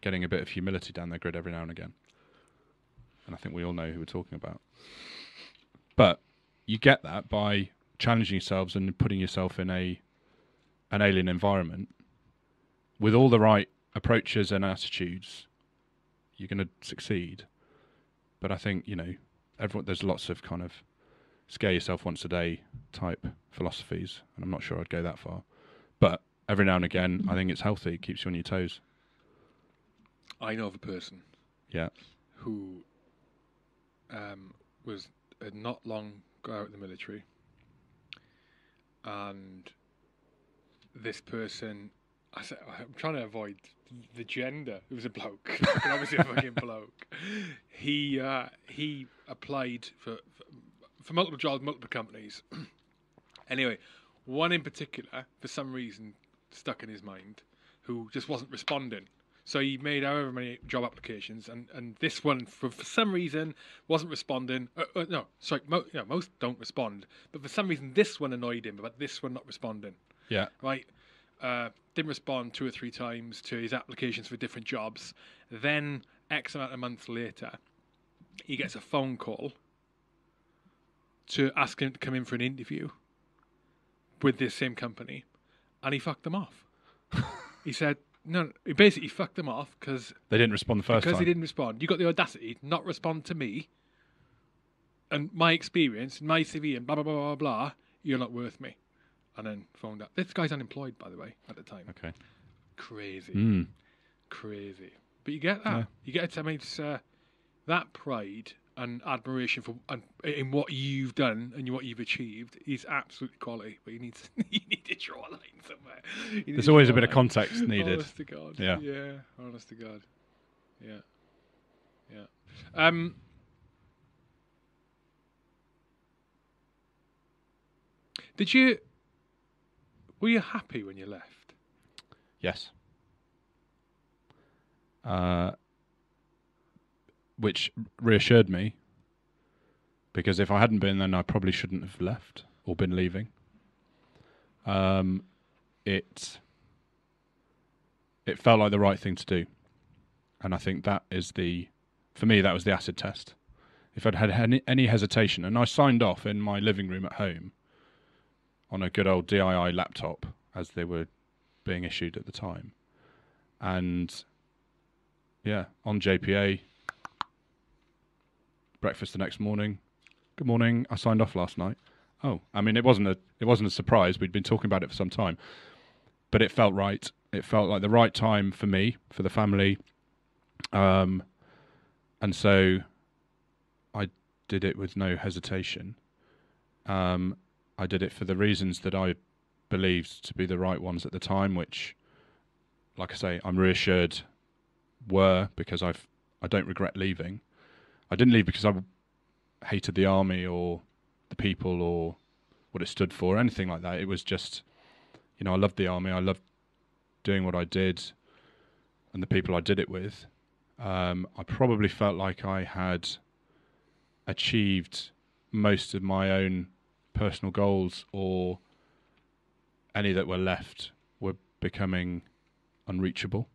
getting a bit of humility down their grid every now and again. And I think we all know who we're talking about. But you get that by challenging yourselves and putting yourself in a an alien environment with all the right approaches and attitudes, you're going to succeed. But I think you know, everyone there's lots of kind of scare yourself once a day type philosophies, and I'm not sure I'd go that far. But every now and again, I think it's healthy. It keeps you on your toes. I know of a person Yeah. who um, was had not long got out of the military, and this person, I said, I'm trying to avoid the gender. It was a bloke, [LAUGHS] and obviously a fucking bloke. He uh, he applied for, for for multiple jobs, multiple companies. [CLEARS THROAT] anyway, one in particular, for some reason, stuck in his mind who just wasn't responding. So he made however many job applications, and, and this one, for, for some reason, wasn't responding. Uh, uh, no, sorry, mo- you know, most don't respond, but for some reason, this one annoyed him, but this one not responding. Yeah. Right? Uh, didn't respond two or three times to his applications for different jobs. Then, X amount of months later, he gets a phone call to ask him to come in for an interview with this same company, and he fucked them off. he said, no, he basically fucked them off because They didn't respond the first because time. he didn't respond. You got the audacity to not respond to me and my experience, my CV, and blah blah blah blah blah. You're not worth me. And then phoned up. This guy's unemployed, by the way, at the time. Okay. Crazy, Mm. crazy. But you get that. Yeah. You get it. I mean, it's uh, that pride and admiration for and in what you've done and what you've achieved is absolute quality. But you need to [LAUGHS] you need to draw a line somewhere. You There's always a bit of context [LAUGHS] needed. Honest to God. Yeah. Yeah. Honest to God. Yeah. Yeah. Um. Did you? Were you happy when you left? Yes. Uh, which reassured me because if I hadn't been, then I probably shouldn't have left or been leaving. Um, it it felt like the right thing to do, and I think that is the for me that was the acid test. If I'd had any, any hesitation, and I signed off in my living room at home on a good old DII laptop as they were being issued at the time. And yeah, on JPA, breakfast the next morning. Good morning. I signed off last night. Oh, I mean, it wasn't a it wasn't a surprise. We'd been talking about it for some time, but it felt right. It felt like the right time for me, for the family, um, and so I did it with no hesitation. Um, I did it for the reasons that I believed to be the right ones at the time, which, like I say, I'm reassured were because I've I don't regret leaving. I didn't leave because I hated the army or the people or what it stood for, or anything like that. It was just, you know, I loved the army. I loved doing what I did, and the people I did it with. Um, I probably felt like I had achieved most of my own personal goals or any that were left were becoming unreachable.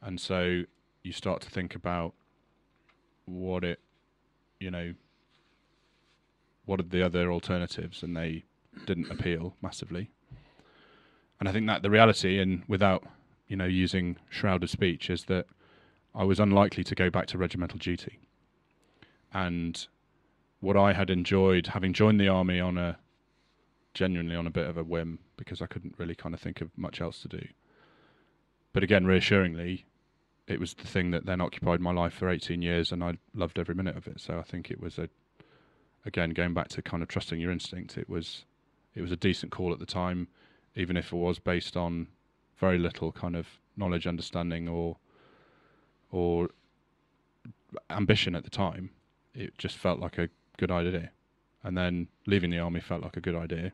And so you start to think about what it, you know, what are the other alternatives, and they didn't appeal massively. And I think that the reality, and without, you know, using shroud of speech, is that I was unlikely to go back to regimental duty. And what I had enjoyed, having joined the army on a genuinely on a bit of a whim because I couldn't really kind of think of much else to do. But again, reassuringly, it was the thing that then occupied my life for 18 years and I loved every minute of it. So I think it was a, again, going back to kind of trusting your instinct, it was, it was a decent call at the time, even if it was based on very little kind of knowledge, understanding or, or ambition at the time. It just felt like a good idea. And then leaving the army felt like a good idea,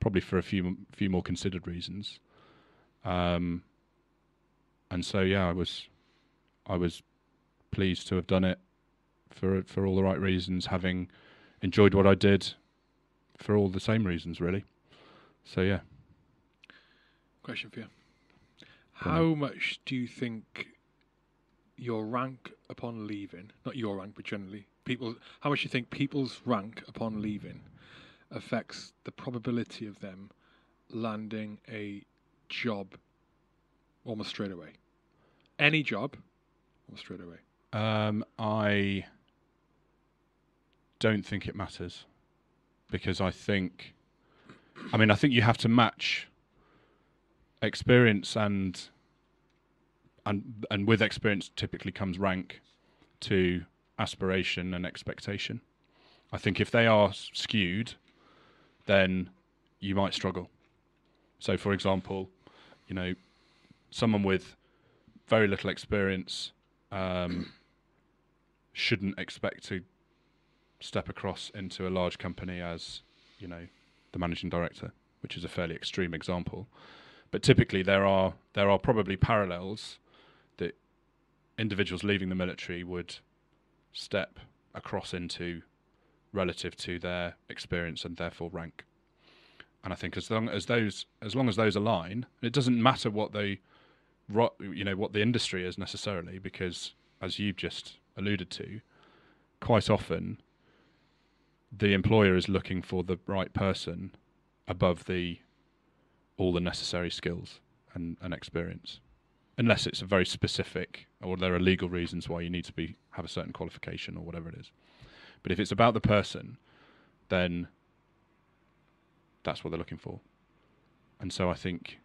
probably for a few few more considered reasons. Um, and so yeah, I was I was pleased to have done it for for all the right reasons, having enjoyed what I did for all the same reasons, really. So yeah, Question for you. On How much do you think your rank upon leaving, not your rank, but generally people, how much do you think people's rank upon leaving affects the probability of them landing a job almost straight away? Any job, almost straight away. um, I don't think it matters because I think, I mean, I think you have to match experience and and and with experience typically comes rank to aspiration and expectation. I think if they are skewed, then you might struggle. So, for example, you know, someone with very little experience um, shouldn't expect to step across into a large company as, you know, the managing director, which is a fairly extreme example. But typically, there are there are probably parallels that individuals leaving the military would step across into relative to their experience and therefore rank. And I think as long as those as long as those align, it doesn't matter what they you know what the industry is necessarily because as you've just alluded to, quite often the employer is looking for the right person above the all the necessary skills and, and experience unless it's a very specific or there are legal reasons why you need to be have a certain qualification or whatever it is. But if it's about the person then that's what they're looking for. And so i think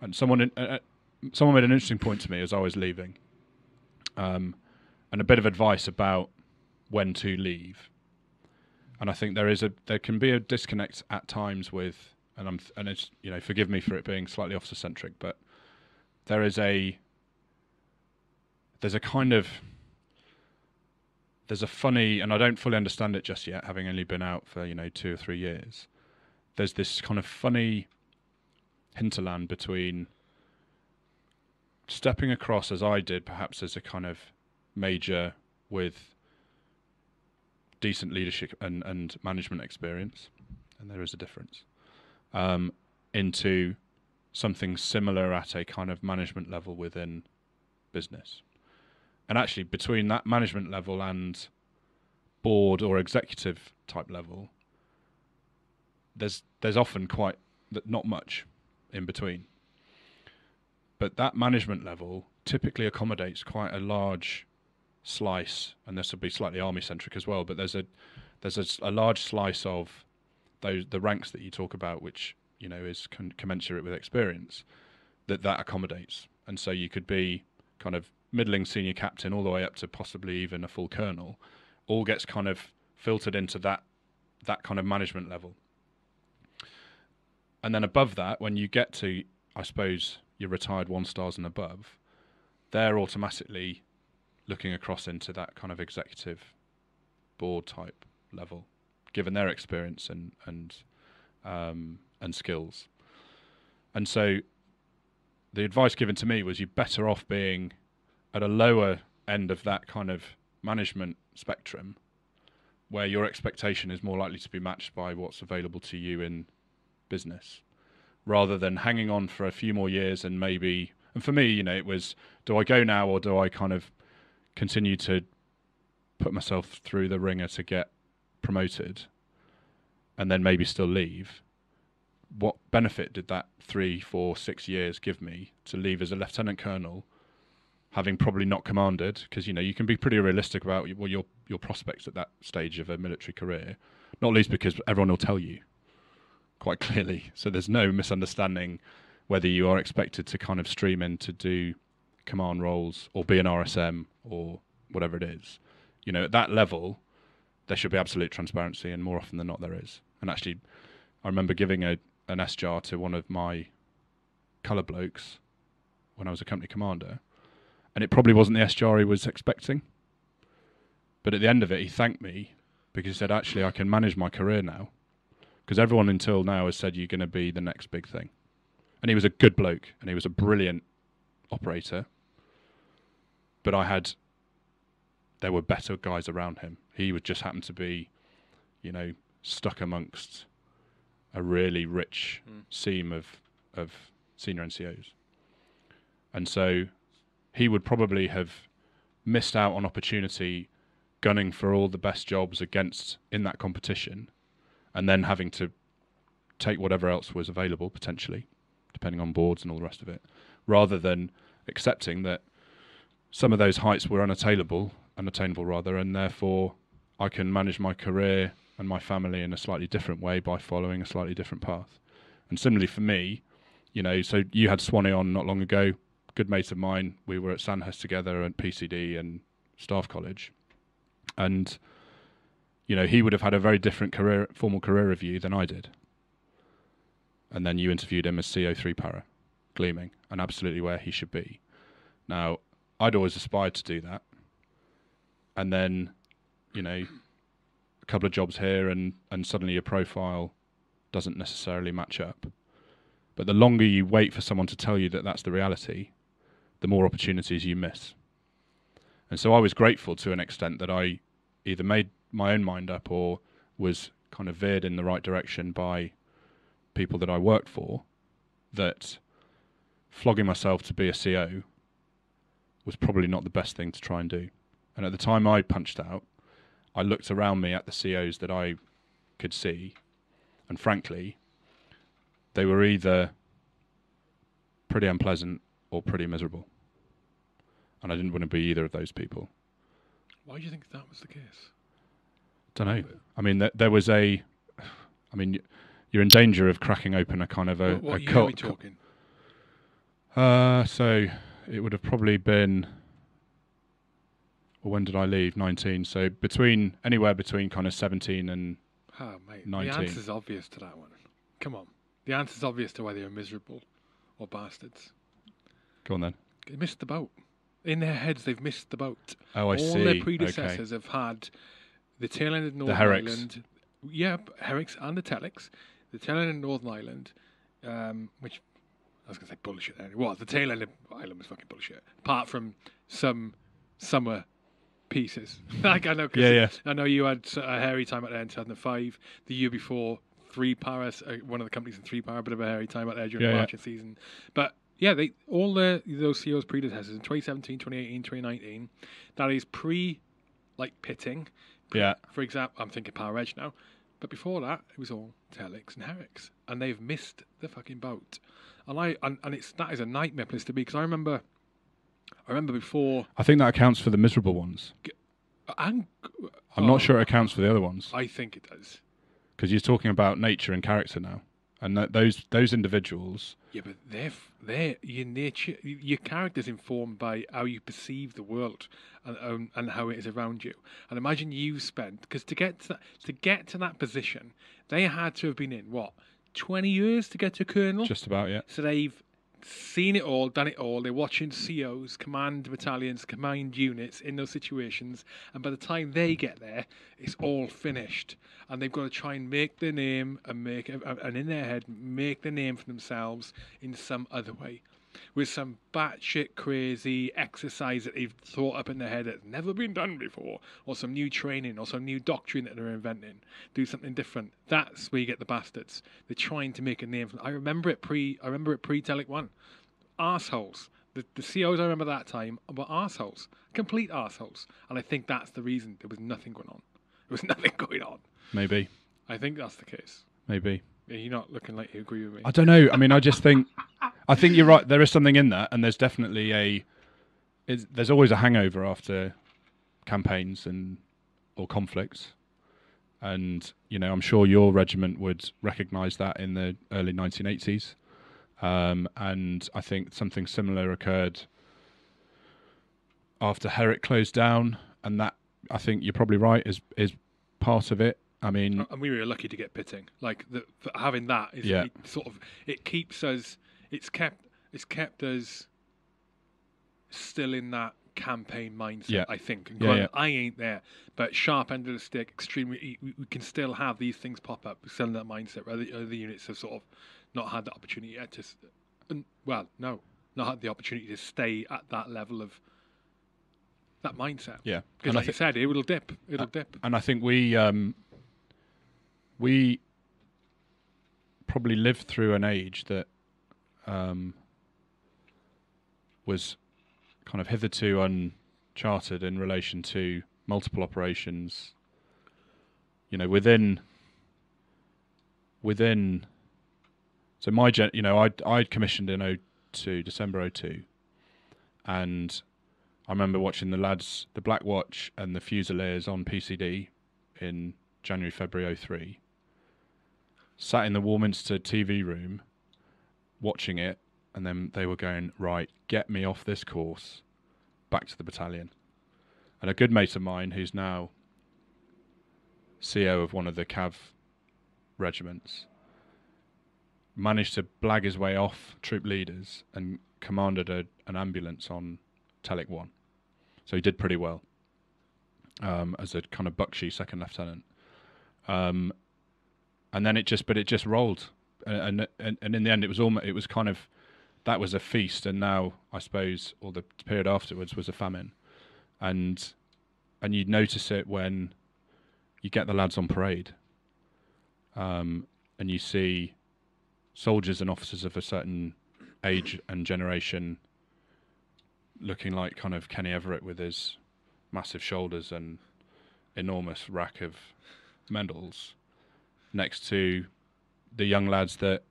and someone uh, uh, someone made an interesting point to me as i was leaving um, and a bit of advice about when to leave and I think there is a there can be a disconnect at times with and I'm and it's you know forgive me for it being slightly officer centric, but there is a there's a kind of there's a funny and I don't fully understand it just yet, having only been out for you know two or three years. There's this kind of funny hinterland between stepping across as I did, perhaps as a kind of major with decent leadership and, and management experience, and there is a difference, um, into something similar at a kind of management level within business. And actually, between that management level and board or executive type level, there's there's often quite not much in between. But that management level typically accommodates quite a large slice, and this will be slightly army centric as well. But there's a there's a, a, large slice of those the ranks that you talk about, which you know is con- commensurate with experience, that that accommodates. And so you could be kind of middling senior captain all the way up to possibly even a full colonel, all gets kind of filtered into that that kind of management level. And then above that, when you get to, I suppose, your retired one stars and above, they're automatically looking across into that kind of executive board type level, given their experience and and um, and skills. And so, the advice given to me was you're better off being at a lower end of that kind of management spectrum, where your expectation is more likely to be matched by what's available to you in business, rather than hanging on for a few more years and maybe. And for me, you know, it was: do I go now or do I kind of continue to put myself through the ringer to get promoted and then maybe still leave, what benefit did that three, four, six years give me to leave as a lieutenant colonel, having probably not commanded? Because you know you can be pretty realistic about well, your your prospects at that stage of a military career, not least because everyone will tell you quite clearly. So there's no misunderstanding whether you are expected to kind of stream in to do command roles or be an RSM or whatever it is. You know, at that level, there should be absolute transparency, and more often than not, there is. And actually, I remember giving a an SJAR to one of my colour blokes when I was a company commander, and it probably wasn't the SJAR he was expecting. But at the end of it, he thanked me because he said, "Actually, I can manage my career now." Because everyone until now has said you're going to be the next big thing, and he was a good bloke, and he was a brilliant operator, but I had there were better guys around him. He would just happen to be, you know, stuck amongst a really rich mm. seam of of senior NCOs, and so he would probably have missed out on opportunity gunning for all the best jobs against in that competition, and then having to take whatever else was available potentially, depending on boards and all the rest of it, rather than accepting that some of those heights were unattainable, unattainable rather, and therefore I can manage my career and my family in a slightly different way by following a slightly different path. And similarly for me, you know, so you had Swanee on not long ago, good mate of mine. We were at Sandhurst together at PCD and Staff College, and you know he would have had a very different career, formal career review than I did. And then you interviewed him as CO3 para, gleaming, and absolutely where he should be. Now, I'd always aspired to do that. And then, you know, a couple of jobs here and, and suddenly your profile doesn't necessarily match up. But the longer you wait for someone to tell you that that's the reality, the more opportunities you miss. And so I was grateful to an extent that I either made my own mind up or was kind of veered in the right direction by people that I worked for that flogging myself to be a CO was probably not the best thing to try and do. And at the time I punched out, I looked around me at the COs that I could see, and frankly, they were either pretty unpleasant or pretty miserable. And I didn't want to be either of those people. Why do you think that was the case? Don't know. I mean, there, there was a. I mean, you're in danger of cracking open a kind of a, what what a year are we talking? Uh, so it would have probably been. Well, when did I leave? 19. So between anywhere between kind of 17 and Oh, mate. 19. The answer's obvious to that one. Come on. The answer's obvious to whether you're miserable or bastards. go on then. They missed the boat. In their heads, they've missed the boat. Oh, I All see. All their Okay. predecessors have had the tail end of Northern Herricks. Ireland. Yeah, Herricks and the Telics. The tail end of Northern Ireland, um, which I was going to say bullshit there. It was. The tail end of Ireland was fucking bullshit. Apart from some summer pieces. [LAUGHS] like I know, 'cause Yeah, yeah. I know you had a hairy time out there in 2005. The year before, Three Paris, uh, one of the companies in Three Para, a bit of a hairy time out there during Yeah, the yeah. marching season. But yeah, they all the those CEOs predecessors in 2017, 2018, 2019. That is pre like pitting. Yeah. For example, I'm thinking Power Edge now. But before that, it was all Telics and Herricks, and they've missed the fucking boat. And I and, and it's that is a nightmare place to be because I remember, I remember before. I think that accounts for the miserable ones. Uh, and I'm Oh. not sure it accounts for the other ones I think it does. because you're talking about nature and character now, and that those those individuals. Yeah, but they're they're your nature, your character's informed by how you perceive the world and um, and how it is around you. And imagine you spent because to get to that, to get to that position, they had to have been in what twenty years to get to colonel. Just about, yeah. So they've seen it all, done it all. They're watching COs, command battalions, command units in those situations, and by the time they get there, it's all finished. And they've got to try and make their name and make and in their head make their name for themselves in some other way. With some batshit crazy exercise that they've thought up in their head that's never been done before, or some new training, or some new doctrine that they're inventing. Do something different. That's where you get the bastards. They're trying to make a name. I remember it pre. I remember it pre Telic One. Assholes. The, the COs I remember that time were assholes, complete assholes, and I think that's the reason there was nothing going on. There was [LAUGHS] nothing going on. Maybe, I think that's the case. maybe. Yeah, You're not looking like you agree with me. I don't know. I mean, I just think, I think you're right. There is something in that, and there's definitely a, it's, there's always a hangover after campaigns and or conflicts, and you know, I'm sure your regiment would recognise that in the early 1980s, um, and I think something similar occurred after Herrick closed down, and that I think you're probably right is is part of it. I mean, and we were lucky to get pitting. Like the, having that is Yeah. sort of it keeps us. It's kept it's kept us still in that campaign mindset. Yeah. I think. And Yeah, yeah. I ain't there, but sharp end of the stick, extremely. We, we can still have these things pop up. Still in that mindset. Where other, other units have sort of not had the opportunity yet to. and- Well, no, not had the opportunity to stay at that level of that mindset. yeah, Because like you said, it will dip. It'll dip. and I think we um, we probably lived through an age that um, was kind of hitherto uncharted in relation to multiple operations. You know, within within. So my gen, you know, I I commissioned in 02, December 02, and I remember watching the lads, the Black Watch and the Fusiliers on PCD in January, February 03. Sat in the Warminster TV room watching it, and then they were going, Right, get me off this course back to the battalion. And a good mate of mine, who's now CO of one of the Cav regiments, managed to blag his way off troop leaders and commanded a, an ambulance on Telic 1. So he did pretty well um, as a kind of Buckshee second lieutenant. Um, and then it just, but it just rolled. And and and in the end, it was almost it was kind of that was a feast, and now I suppose, or the period afterwards was a famine, and and you'd notice it when you get the lads on parade, um, and you see soldiers and officers of a certain age and generation looking like kind of Kenny Everett with his massive shoulders and enormous rack of medals next to the young lads that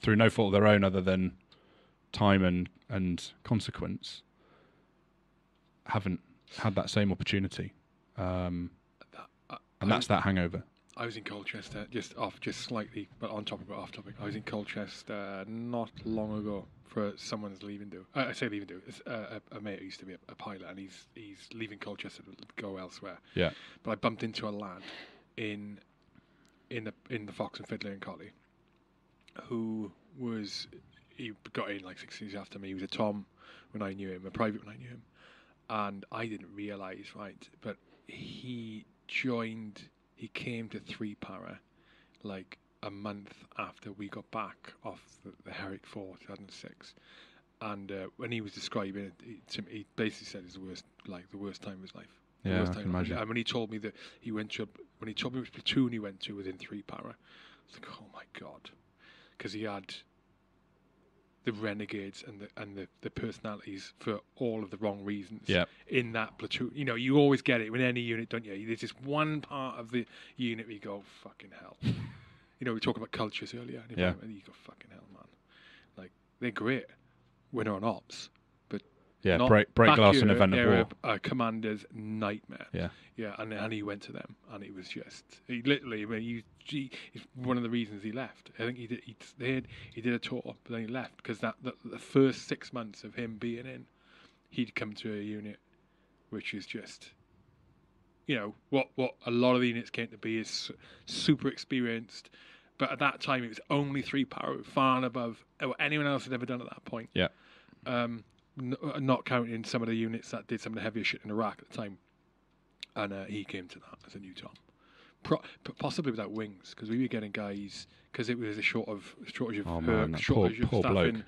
through no fault of their own other than time and and consequence haven't had that same opportunity um, and that's that hangover I was in Colchester, just off, just slightly, but on topic, but off topic. I was in Colchester not long ago for someone's leaving do. Uh, I say leaving do. It's uh, a, a mate who used to be a, a, pilot, and he's he's leaving Colchester to go elsewhere. Yeah. But I bumped into a lad in in the in the Fox and Fiddler and Collie, who was he got in like six years after me. He was a Tom when I knew him, a private when I knew him, and I didn't realise right, but he joined he came to Three Para like a month after we got back off the, the Herrick 4 2006. And uh, when he was describing it, he, he basically said it's the worst, like the worst time of his life. Yeah, I can imagine. And when he told me that he went to, a, when he told me which platoon he went to within Three Para, I was like, oh my god, because he had the renegades and the and the, the personalities for all of the wrong reasons Yeah. in that platoon. You know, you always get it with any unit, don't you? There's just one part of the unit where you go, fucking hell. you know, we talked about cultures earlier. And Yeah. You go, fucking hell, man. Like, they're great when they're on ops. Yeah Not break break glass in event of war A, a commander's nightmare. yeah Yeah, and and he went to them, and it was just he literally. I mean, he, he it's one of the reasons he left. I think he did. He did. He did a tour, but then he left because that the, the first six months of him being in, he'd come to a unit, which is just, you know, what what a lot of the units came to be is super experienced. But at that time, it was only three Para, far and above what anyone else had ever done at that point. Yeah. Um, n- not counting some of the units that did some of the heavier shit in Iraq at the time and uh, he came to that as a new Tom. Pro- possibly without wings, because we were getting guys because it was a short of shortage of Oh, uh, man, that shortage poor- of poor staff bloke. in-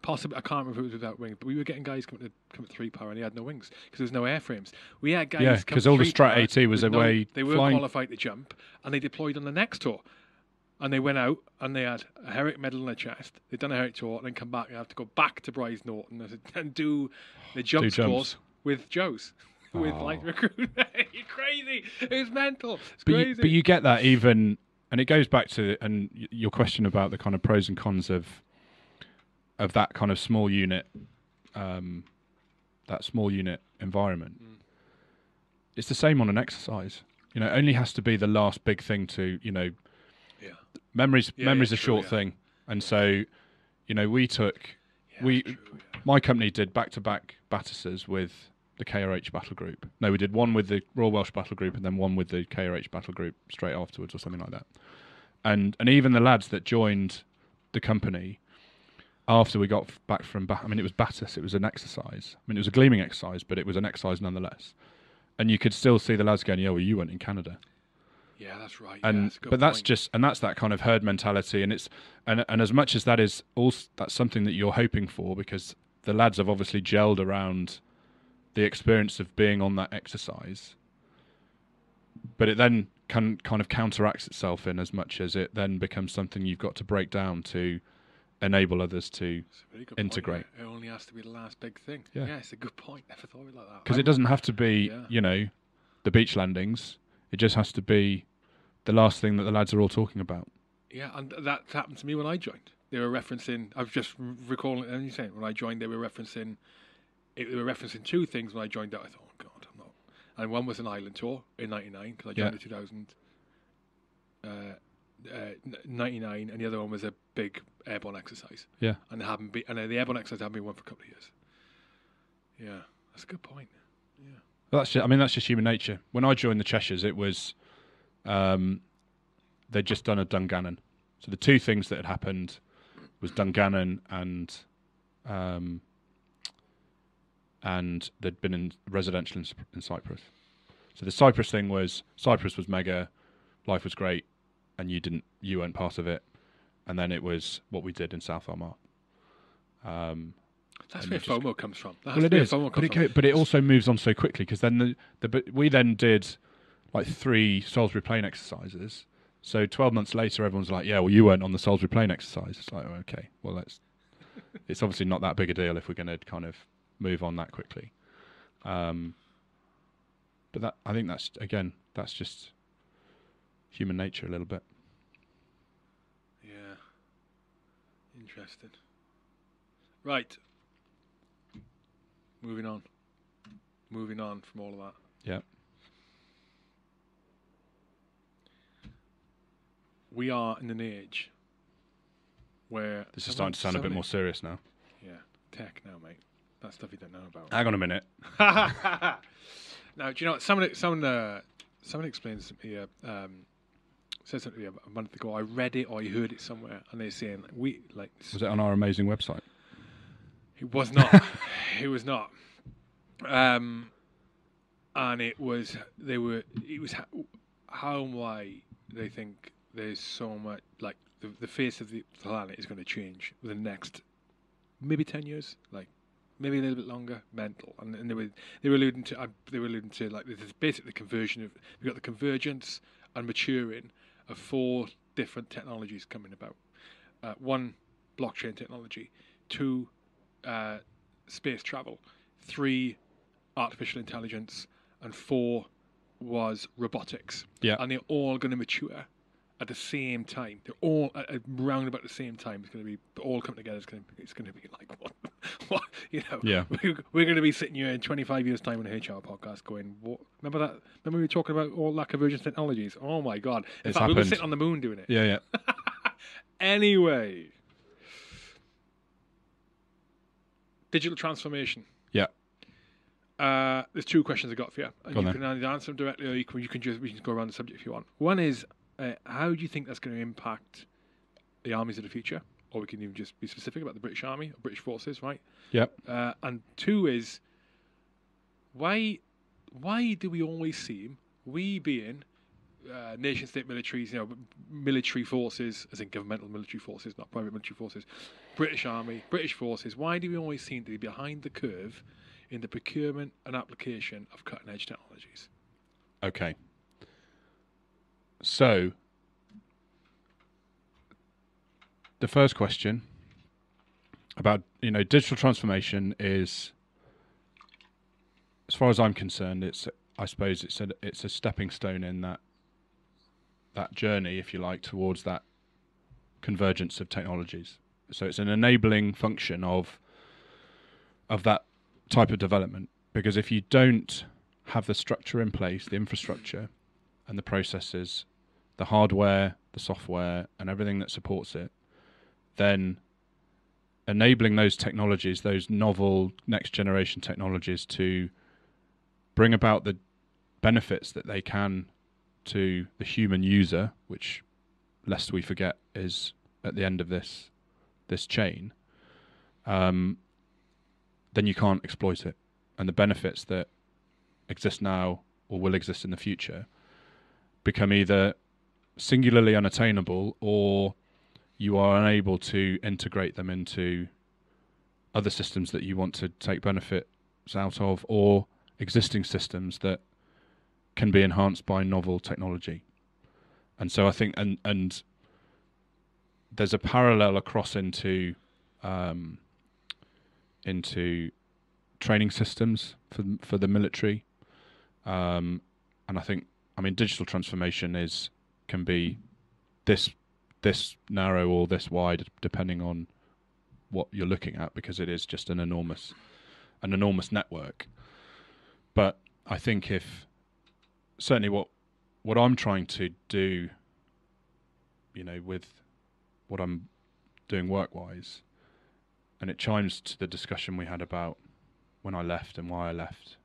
Possibly, I can't remember if it was without wings, but we were getting guys coming to come at three Para, and he had no wings because there was no airframes. We had guys Yeah, come 'cause to all the Strat AT was with no- away They were qualified to jump, and they deployed on the next tour. And they went out and they had a Herrick medal in their chest. They'd done a Herrick tour and then come back and have to go back to Brize Norton and- [LAUGHS] do the jump Do jumps. course with Joe's. With Oh. like [LAUGHS] recruit, you're [LAUGHS] crazy. It was mental. It's but crazy. you, but you get that even, and it goes back to and your question about the kind of pros and cons of of that kind of small unit, um, that small unit environment. Mm. It's the same on an exercise. You know, it only has to be the last big thing to you know. Memories, Yeah, memories yeah, a true, short yeah. thing, and so, you know, we took we- true, my company did back to back BATUSes with the KRH battle group. No, we did one with the Royal Welsh battle group and then one with the KRH battle group straight afterwards or something like that. And and even the lads that joined the company after we got back from Ba- I mean it was BATUS, it was an exercise. I mean it was a gleaming exercise, but it was an exercise nonetheless. And you could still see the lads going, "Yeah, well, you weren't in Canada." Yeah, that's right. yeah, and that's a good but that's point. just and that's that kind of herd mentality and it's and and as much as that is also that's something that you're hoping for because the lads have obviously gelled around the experience of being on that exercise but it then can kind of counteracts itself in as much as it then becomes something you've got to break down to enable others to It's a very good integrate. Point, yeah. It only has to be the last big thing. Yeah. Yeah, it's a good point. [LAUGHS] Never thought of it like that. because it doesn't have to be Yeah. you know the beach landings it just has to be the last thing that the lads are all talking about Yeah, and that happened to me when I joined. They were referencing. I was just recalling. And you saying when I joined, they were referencing. It, they were referencing two things when I joined. That I thought, oh god, I'm not. And one was an island tour in '99 because I joined Yeah. in 2000. Uh, uh, 99, and the other one was a big airborne exercise. Yeah. and they haven't been. And uh, the airborne exercise haven't been one for a couple of years. Yeah, that's a good point. Well, that's just, I mean that's just human nature. When I joined the Cheshires, it was um, they'd just done a Dungannon. So the two things that had happened was Dungannon and um, and they'd been in residential in, in Cyprus. So the Cyprus thing was Cyprus was mega, life was great, and you didn't you weren't part of it. and then it was what we did in South Armagh. Um, That's where FOMO comes from. That's well, it is, but it, from. but it also moves on so quickly because then the, the but we then did like three Salisbury Plain exercises. So twelve months later, everyone's like, "Yeah, well, you weren't on the Salisbury Plain exercise." It's like, oh, okay, well, that's it's obviously not that big a deal if we're going to kind of move on that quickly. Um, but that I think that's again, that's just human nature a little bit. Yeah. Interesting. Right. Moving on. Moving on from all of that. Yeah. We are in an age where This is starting to sound a bit more serious now. Yeah, tech now, mate. That's stuff you don't know about. Hang on a minute. [LAUGHS] now, do you know what? Someone, someone, uh, someone explains to me, uh, um, said something to me a month ago. I read it or I heard it somewhere, and they're saying we like Was it on our amazing website? It was not. [LAUGHS] it was not. Um, and it was. They were. It was how, how and why they think there's so much. Like the the face of the planet is going to change within the next maybe ten years. Like maybe a little bit longer. Mental. And, and they were they were alluding to. Uh, they were alluding to like this is basically the conversion of. We've got the convergence and maturing of four different technologies coming about. Uh, one, blockchain technology. Two, uh, space travel, three, artificial intelligence, and four was robotics. Yeah. And they're all going to mature at the same time. They're all at, at round about the same time. It's going to be all come together. It's going to be, it's going to be like [LAUGHS] what, what you know. Yeah. [LAUGHS] We're, we're going to be sitting here in 25 years' time on a H Hour podcast going, what? Remember that? Remember we were talking about all that convergence technologies? Oh my god! In It's fact, we were sitting on the moon doing it. Yeah, yeah. [LAUGHS] Anyway, digital transformation. Yeah. Uh, there's two questions I got for you, and Go you then. can either answer them directly, or you can, you can just we can go around the subject if you want. One is, uh, how do you think that's going to impact the armies of the future, or we can even just be specific about the British Army or British forces, right? Yep. Uh, and two is, why why do we always seem we being uh, nation state militaries, you know, military forces, as in governmental military forces, not private military forces, British Army, British forces, why do we always seem to be behind the curve in the procurement and application of cutting edge technologies? Okay. So, the first question about you know digital transformation is, as far as I'm concerned, it's I suppose it's a it's a stepping stone in that that journey, if you like, towards that convergence of technologies. So it's an enabling function of of that type of development. Because if you don't have the structure in place, the infrastructure and the processes, the hardware, the software, and everything that supports it, then enabling those technologies, those novel next generation technologies to bring about the benefits that they can to the human user, which lest we forget is at the end of this this chain, um, then you can't exploit it. And the benefits that exist now or will exist in the future become either singularly unattainable or you are unable to integrate them into other systems that you want to take benefits out of or existing systems that can be enhanced by novel technology. And so I think and and there's a parallel across into um, into training systems for for the military, um, and I think I mean digital transformation is can be this this narrow or this wide depending on what you're looking at because it is just an enormous an enormous network. But I think if certainly what what I'm trying to do, you know, with what I'm doing work wise, and it chimes to the discussion we had about when I left and why I left,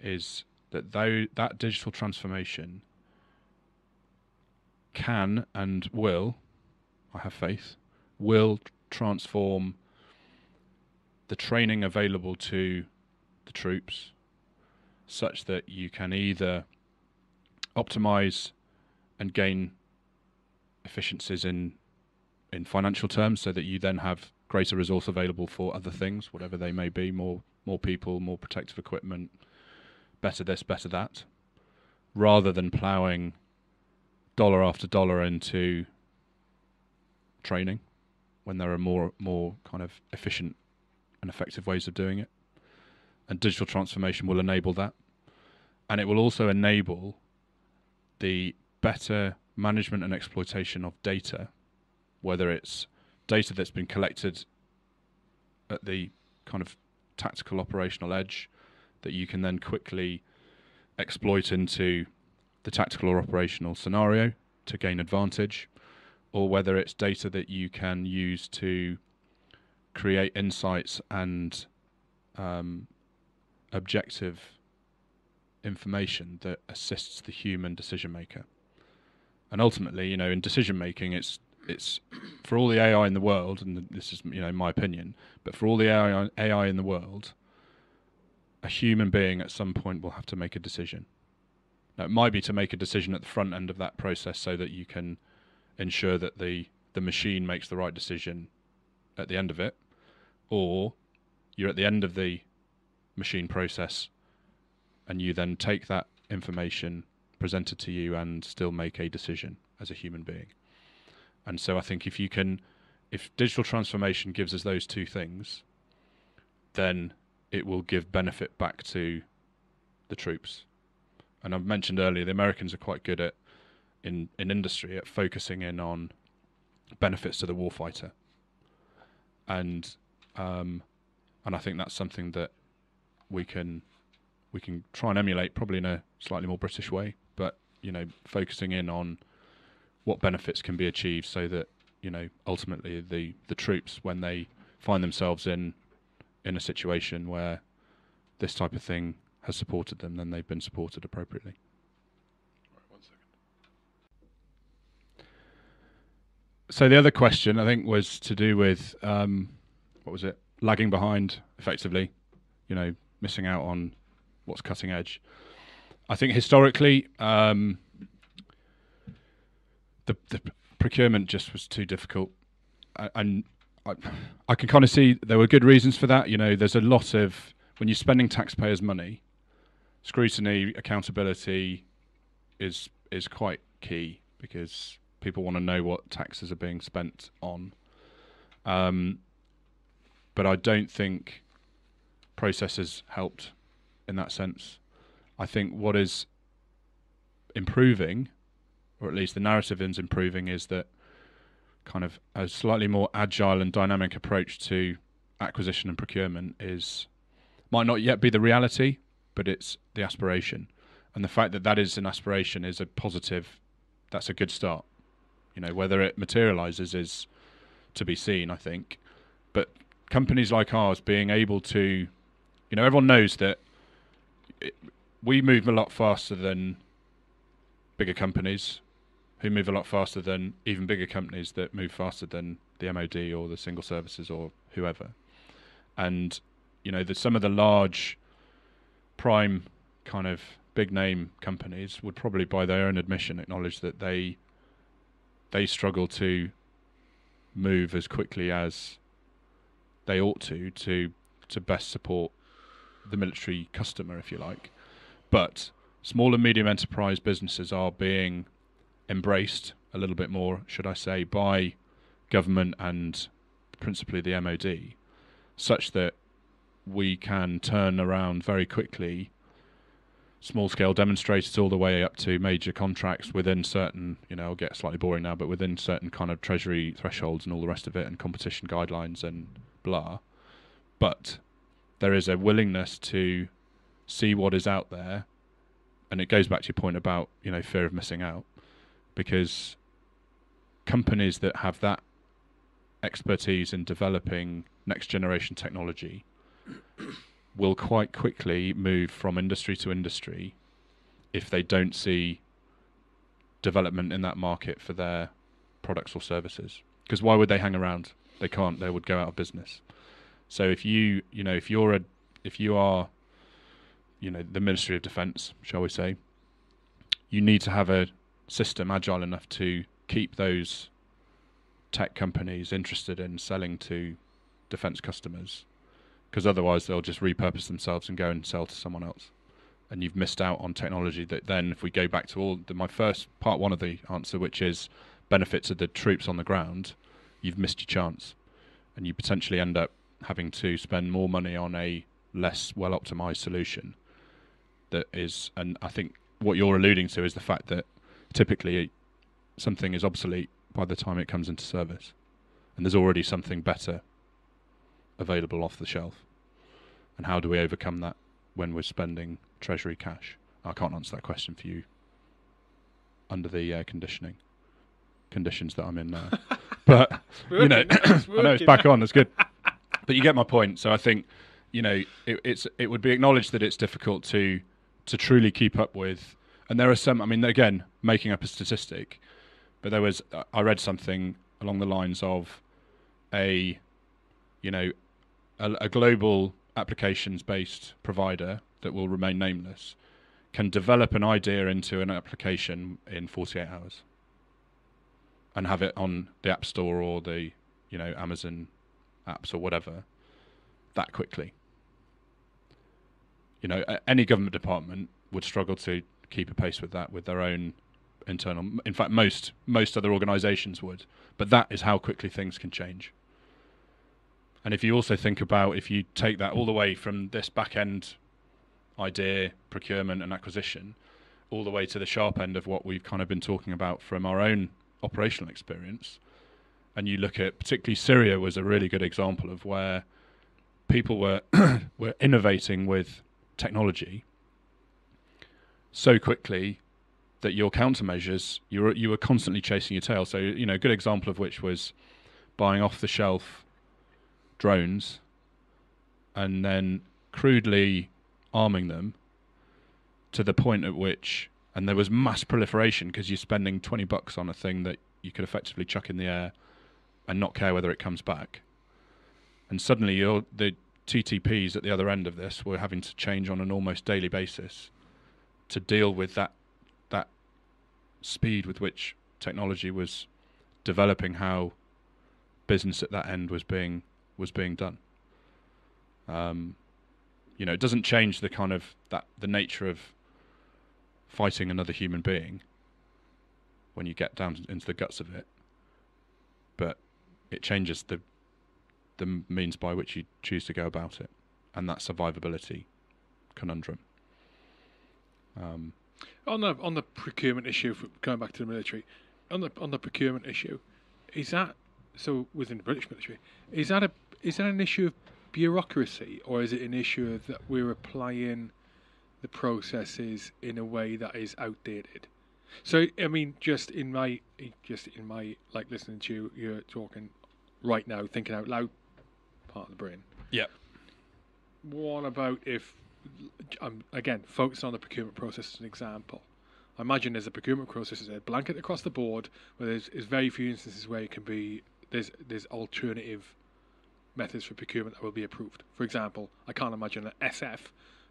is that though that digital transformation can and will, I have faith, will transform the training available to the troops such that you can either optimize and gain efficiencies in in financial terms, so that you then have greater resource available for other things, whatever they may be, more more people, more protective equipment, better this, better that, rather than ploughing dollar after dollar into training when there are more more kind of efficient and effective ways of doing it. And digital transformation will enable that. And it will also enable the better management and exploitation of data, whether it's data that's been collected at the kind of tactical operational edge that you can then quickly exploit into the tactical or operational scenario to gain advantage, or whether it's data that you can use to create insights and um, objective information that assists the human decision maker. And ultimately, you know, in decision making, it's it's for all the AI in the world, and this is you know my opinion, but for all the AI, AI in the world, a human being at some point will have to make a decision. It might be to make a decision at the front end of that process so that you can ensure that the the machine makes the right decision at the end of it, or you're at the end of the machine process and you then take that information presented to you and still make a decision as a human being. And so I think if you can, if digital transformation gives us those two things, then it will give benefit back to the troops. And I've mentioned earlier, the Americans are quite good at in in industry at focusing in on benefits to the warfighter, and um, and I think that's something that we can we can try and emulate, probably in a slightly more British way, but you know, focusing in on what benefits can be achieved, so that you know ultimately the the troops when they find themselves in in a situation where this type of thing has supported them, then they've been supported appropriately. So the other question I think was to do with um, what was it? Lagging behind, effectively. You know, missing out on what's cutting edge. I think historically, um, the the procurement just was too difficult, and I, I can kind of see there were good reasons for that. You know, there's a lot of when you're spending taxpayers' money, scrutiny, accountability is is quite key because people want to know what taxes are being spent on. Um, but I don't think processes helped in that sense. I think what is improving, or at least the narrative is improving, is that kind of a slightly more agile and dynamic approach to acquisition and procurement is might not yet be the reality, but it's the aspiration. And the fact that that is an aspiration is a positive. That's a good start. You know, whether it materializes is to be seen, I think. But companies like ours being able to, you know, everyone knows that it, we move a lot faster than bigger companies who move a lot faster than even bigger companies that move faster than the MOD or the single services or whoever. And you know, the, some of the large prime kind of big name companies would probably by their own admission acknowledge that they they struggle to move as quickly as they ought to to to best support the military customer, if you like. But small and medium enterprise businesses are being embraced a little bit more, should I say, by government and principally the MOD, such that we can turn around very quickly small scale demonstrators all the way up to major contracts within certain, you know, I'll get slightly boring now, but within certain kind of treasury thresholds and all the rest of it and competition guidelines and blah. But there is a willingness to see what is out there. And it goes back to your point about, you know, fear of missing out. Because companies that have that expertise in developing next generation technology will quite quickly move from industry to industry if they don't see development in that market for their products or services. Because why would they hang around? They can't. They would go out of business. So if you, you know, if you're a, if you are, you know, the Ministry of Defence, shall we say, you need to have a system agile enough to keep those tech companies interested in selling to defense customers because otherwise they'll just repurpose themselves and go and sell to someone else. And you've missed out on technology that then if we go back to all the, my first part one of the answer which is benefits of the troops on the ground you've missed your chance. And you potentially end up having to spend more money on a less well optimized solution that is and I think what you're alluding to is the fact that typically something is obsolete by the time it comes into service. And there's already something better available off the shelf and how do we overcome that when we're spending treasury cash I can't answer that question for you under the air conditioning conditions that I'm in now [LAUGHS] but you know It's [COUGHS] I know it's back on. That's good. but you get my point. So I think you know it, it's it would be acknowledged that it's difficult to to truly keep up with. And there are some. I mean, again, making up a statistic, but there was I read something along the lines of a you know a, a global applications based provider that will remain nameless can develop an idea into an application in 48 hours and have it on the app store or the you know amazon apps or whatever that quickly. You know any government department would struggle to keep a pace with that with their own internal in fact most most other organizations would but that is how quickly things can change and if you also think about if you take that all the way from this back end idea procurement and acquisition all the way to the sharp end of what we've kind of been talking about from our own operational experience and you look at particularly Syria was a really good example of where people were [COUGHS] were innovating with technology so quickly that your countermeasures you were you were constantly chasing your tail. So you know, a good example of which was buying off the shelf drones and then crudely arming them to the point at which and there was mass proliferation because you're spending 20 bucks on a thing that you could effectively chuck in the air and not care whether it comes back. And suddenly you're, the TTPs at the other end of this were having to change on an almost daily basis to deal with that that speed with which technology was developing how business at that end was being was being done. Um, you know, it doesn't change the kind of that the nature of fighting another human being when you get down into the guts of it, but it changes the the means by which you choose to go about it, and that survivability conundrum. Um, On the on the procurement issue, going back to the military, on the on the procurement issue, is that so within the British military? Is that a is that an issue of bureaucracy, or is it an issue of that we're applying the processes in a way that is outdated? So I mean, just in my just in my like listening to you, you're talking right now, thinking out loud, part of the brain. Yep. What about if, um, again, focus on the procurement process as an example. I imagine there's a procurement process as a blanket across the board, where there's, there's very few instances where it can be there's there's alternative methods for procurement that will be approved. For example, I can't imagine that SF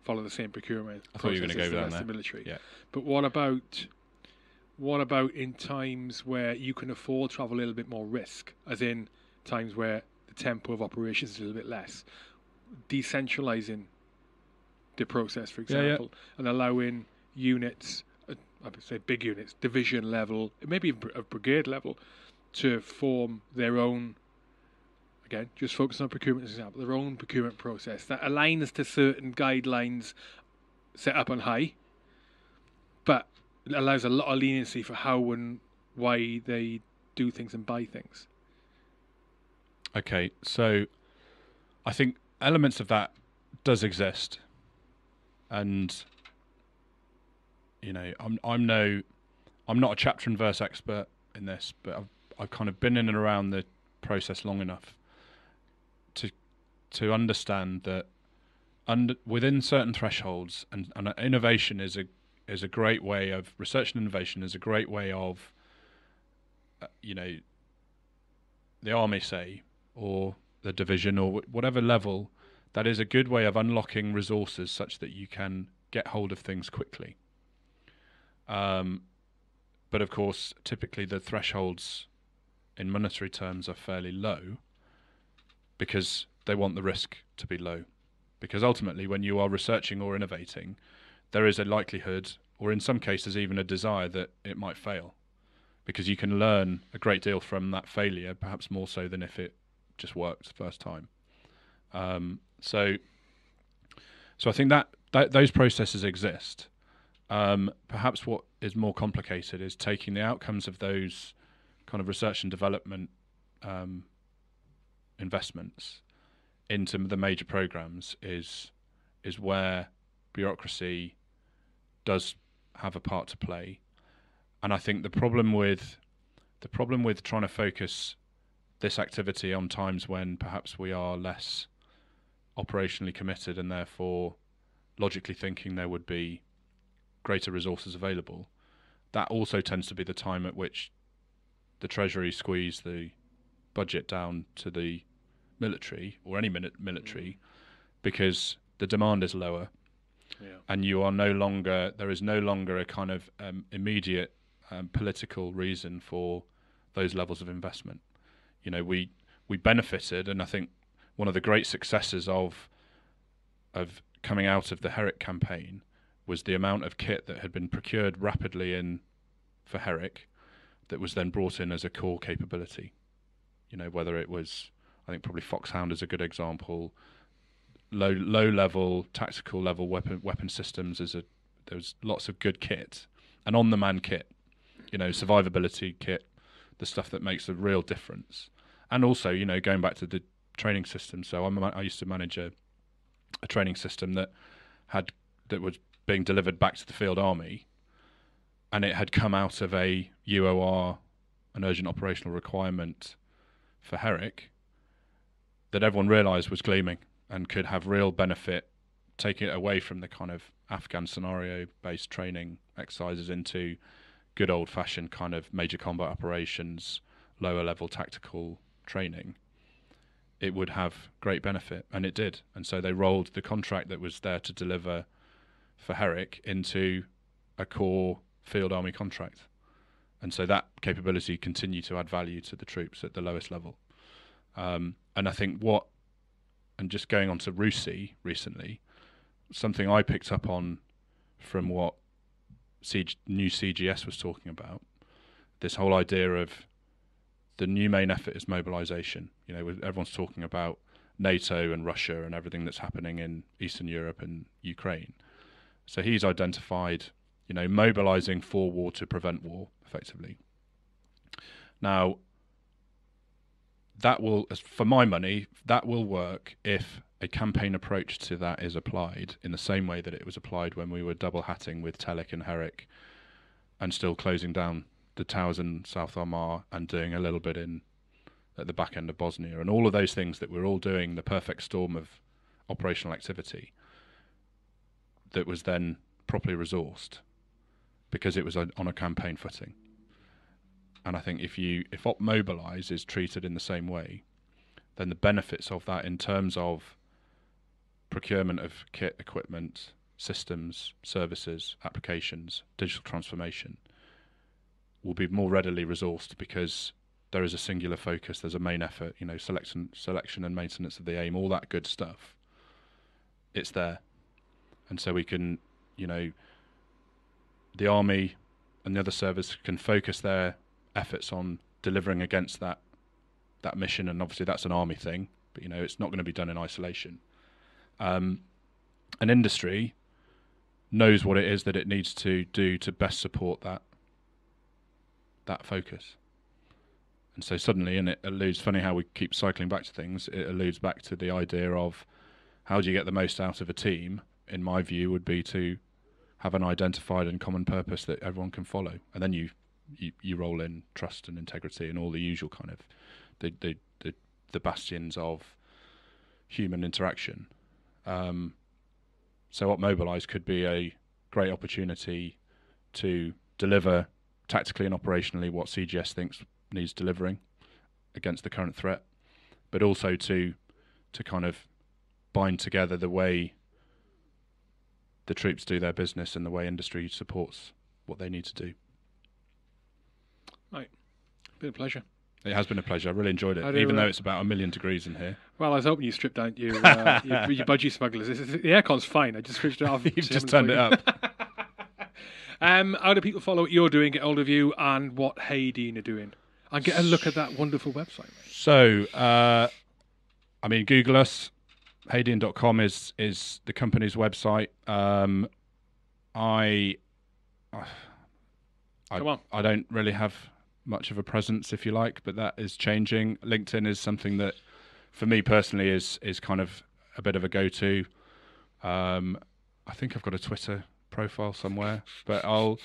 follow the same procurement I thought you were gonna as go down the there. military. Yeah. But what about what about in times where you can afford to have a little bit more risk, as in times where the tempo of operations is a little bit less, decentralizing the process, for Yeah, yeah. example, and allowing units, uh, I would say big units, division level, maybe even br- a brigade level, to form their own. Again, just focus on procurement as an example. Their own procurement process that aligns to certain guidelines set up on high, but allows a lot of leniency for how and why they do things and buy things. Okay, so I think elements of that does exist, and you know, I'm I'm no, I'm not a chapter and verse expert in this, but I've I've kind of been in and around the process long enough to understand that under within certain thresholds, and, and innovation is a is a great way of research and innovation is a great way of, uh, you know, the army say or the division or whatever level, that is a good way of unlocking resources such that you can get hold of things quickly. Um, but of course, typically the thresholds in monetary terms, are fairly low because they want the risk to be low. Because ultimately, when you are researching or innovating, there is a likelihood, or in some cases, even a desire that it might fail. Because you can learn a great deal from that failure, perhaps more so than if it just worked the first time. Um, so, so I think that, that those processes exist. Um, perhaps what is more complicated is taking the outcomes of those kind of research and development um, investments into the major programs is is where bureaucracy does have a part to play. And I think the problem with the problem with trying to focus this activity on times when perhaps we are less operationally committed and therefore logically thinking there would be greater resources available, that also tends to be the time at which the Treasury squeeze the budget down to the military or any military because the demand is lower yeah. and you are no longer there is no longer a kind of um, immediate um, political reason for those levels of investment you know we we benefited and i think one of the great successes of of coming out of the Herrick campaign was the amount of kit that had been procured rapidly in for Herrick that was then brought in as a core capability. You know, whether it was, I think probably Foxhound is a good example. Low low level tactical level weapon weapon systems is a there was lots of good kit and on the man kit, you know, survivability kit, the stuff that makes a real difference. And also, you know, going back to the training system. So I'm, I used to manage a a training system that had that was being delivered back to the field army, and it had come out of a UOR, an urgent operational requirement for Herrick, that everyone realised was gleaming and could have real benefit, taking it away from the kind of Afghan scenario-based training exercises into good old-fashioned kind of major combat operations, lower level tactical training it would have great benefit, and it did. And so they rolled the contract that was there to deliver for Herrick into a core field army contract. And so that capability continued to add value to the troops at the lowest level. Um, and I think what, and just going on to RUSI recently, something I picked up on from what new CGS was talking about, this whole idea of the new main effort is mobilization. You know, everyone's talking about NATO and Russia and everything that's happening in Eastern Europe and Ukraine. So he's identified, you know, mobilizing for war to prevent war effectively. Now, that will, for my money, that will work if a campaign approach to that is applied in the same way that it was applied when we were double hatting with Telic and Herrick and still closing down the towers in South Armagh and doing a little bit in at the back end of Bosnia and all of those things that we're all doing the perfect storm of operational activity that was then properly resourced because it was on a campaign footing. And I think if you if Op Mobilise is treated in the same way, then the benefits of that in terms of procurement of kit, equipment, systems, services, applications, digital transformation will be more readily resourced because there is a singular focus. There's a main effort, you know, selection, selection and maintenance of the aim, all that good stuff. It's there, and so we can, you know, the army and the other service can focus their efforts on delivering against that that mission, and obviously that's an army thing, but you know, it's not going to be done in isolation. Um, an industry knows what it is that it needs to do to best support that that focus. And so suddenly, and it alludes, funny how we keep cycling back to things, it alludes back to the idea of how do you get the most out of a team, in my view, would be to have an identified and common purpose that everyone can follow. And then you, you, you roll in trust and integrity and all the usual kind of the, the, the, the bastions of human interaction. Um, so, what Mobilise could be a great opportunity to deliver tactically and operationally what CGS thinks needs delivering against the current threat, but also to to kind of bind together the way the troops do their business and the way industry supports what they need to do. Right. Been a pleasure. It has been a pleasure. I really enjoyed it, do, even uh, though it's about a million degrees in here. Well, I was hoping you stripped out your [LAUGHS] uh, your, your budgie smugglers. This is- The aircon's fine. I just switched it off. [LAUGHS] You've just turned it up. [LAUGHS] Um, how do people follow what you're doing, get hold of you, and what Hadean are doing? And get a look at that wonderful website. Mate. So, uh, I mean, Google us. Hadean.com is is the company's website. Um, I, I, Come on. I don't really have much of a presence, if you like, but that is changing. LinkedIn is something that, for me personally, is is kind of a bit of a go to. Um, I think I've got a Twitter profile somewhere, but I'll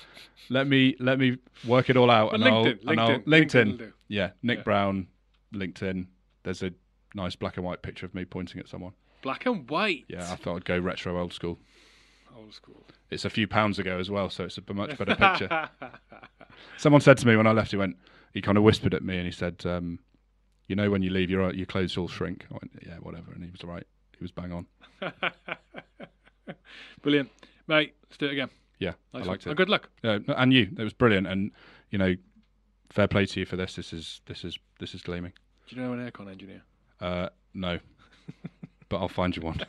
let me let me work it all out, But and I'll LinkedIn, and I'll LinkedIn, LinkedIn yeah, Nick Yeah. Brown, LinkedIn. There's a nice black and white picture of me pointing at someone. Black and white. Yeah, I thought I'd go retro old school. Old school. It's a few pounds ago as well, so it's a much better picture. [LAUGHS] Someone said to me when I left, he went, he kind of whispered at me and he said, um, "You know, when you leave, your your clothes all shrink." I went, "Yeah, whatever," and he was right. He was bang on. [LAUGHS] Brilliant, mate. Let's do it again. Yeah, Nice I liked one. it. And good luck. Yeah, and you, it was brilliant, and you know, fair play to you for this. This is this is this is gleaming. Do you know an aircon engineer? Uh, no, [LAUGHS] but I'll find you one.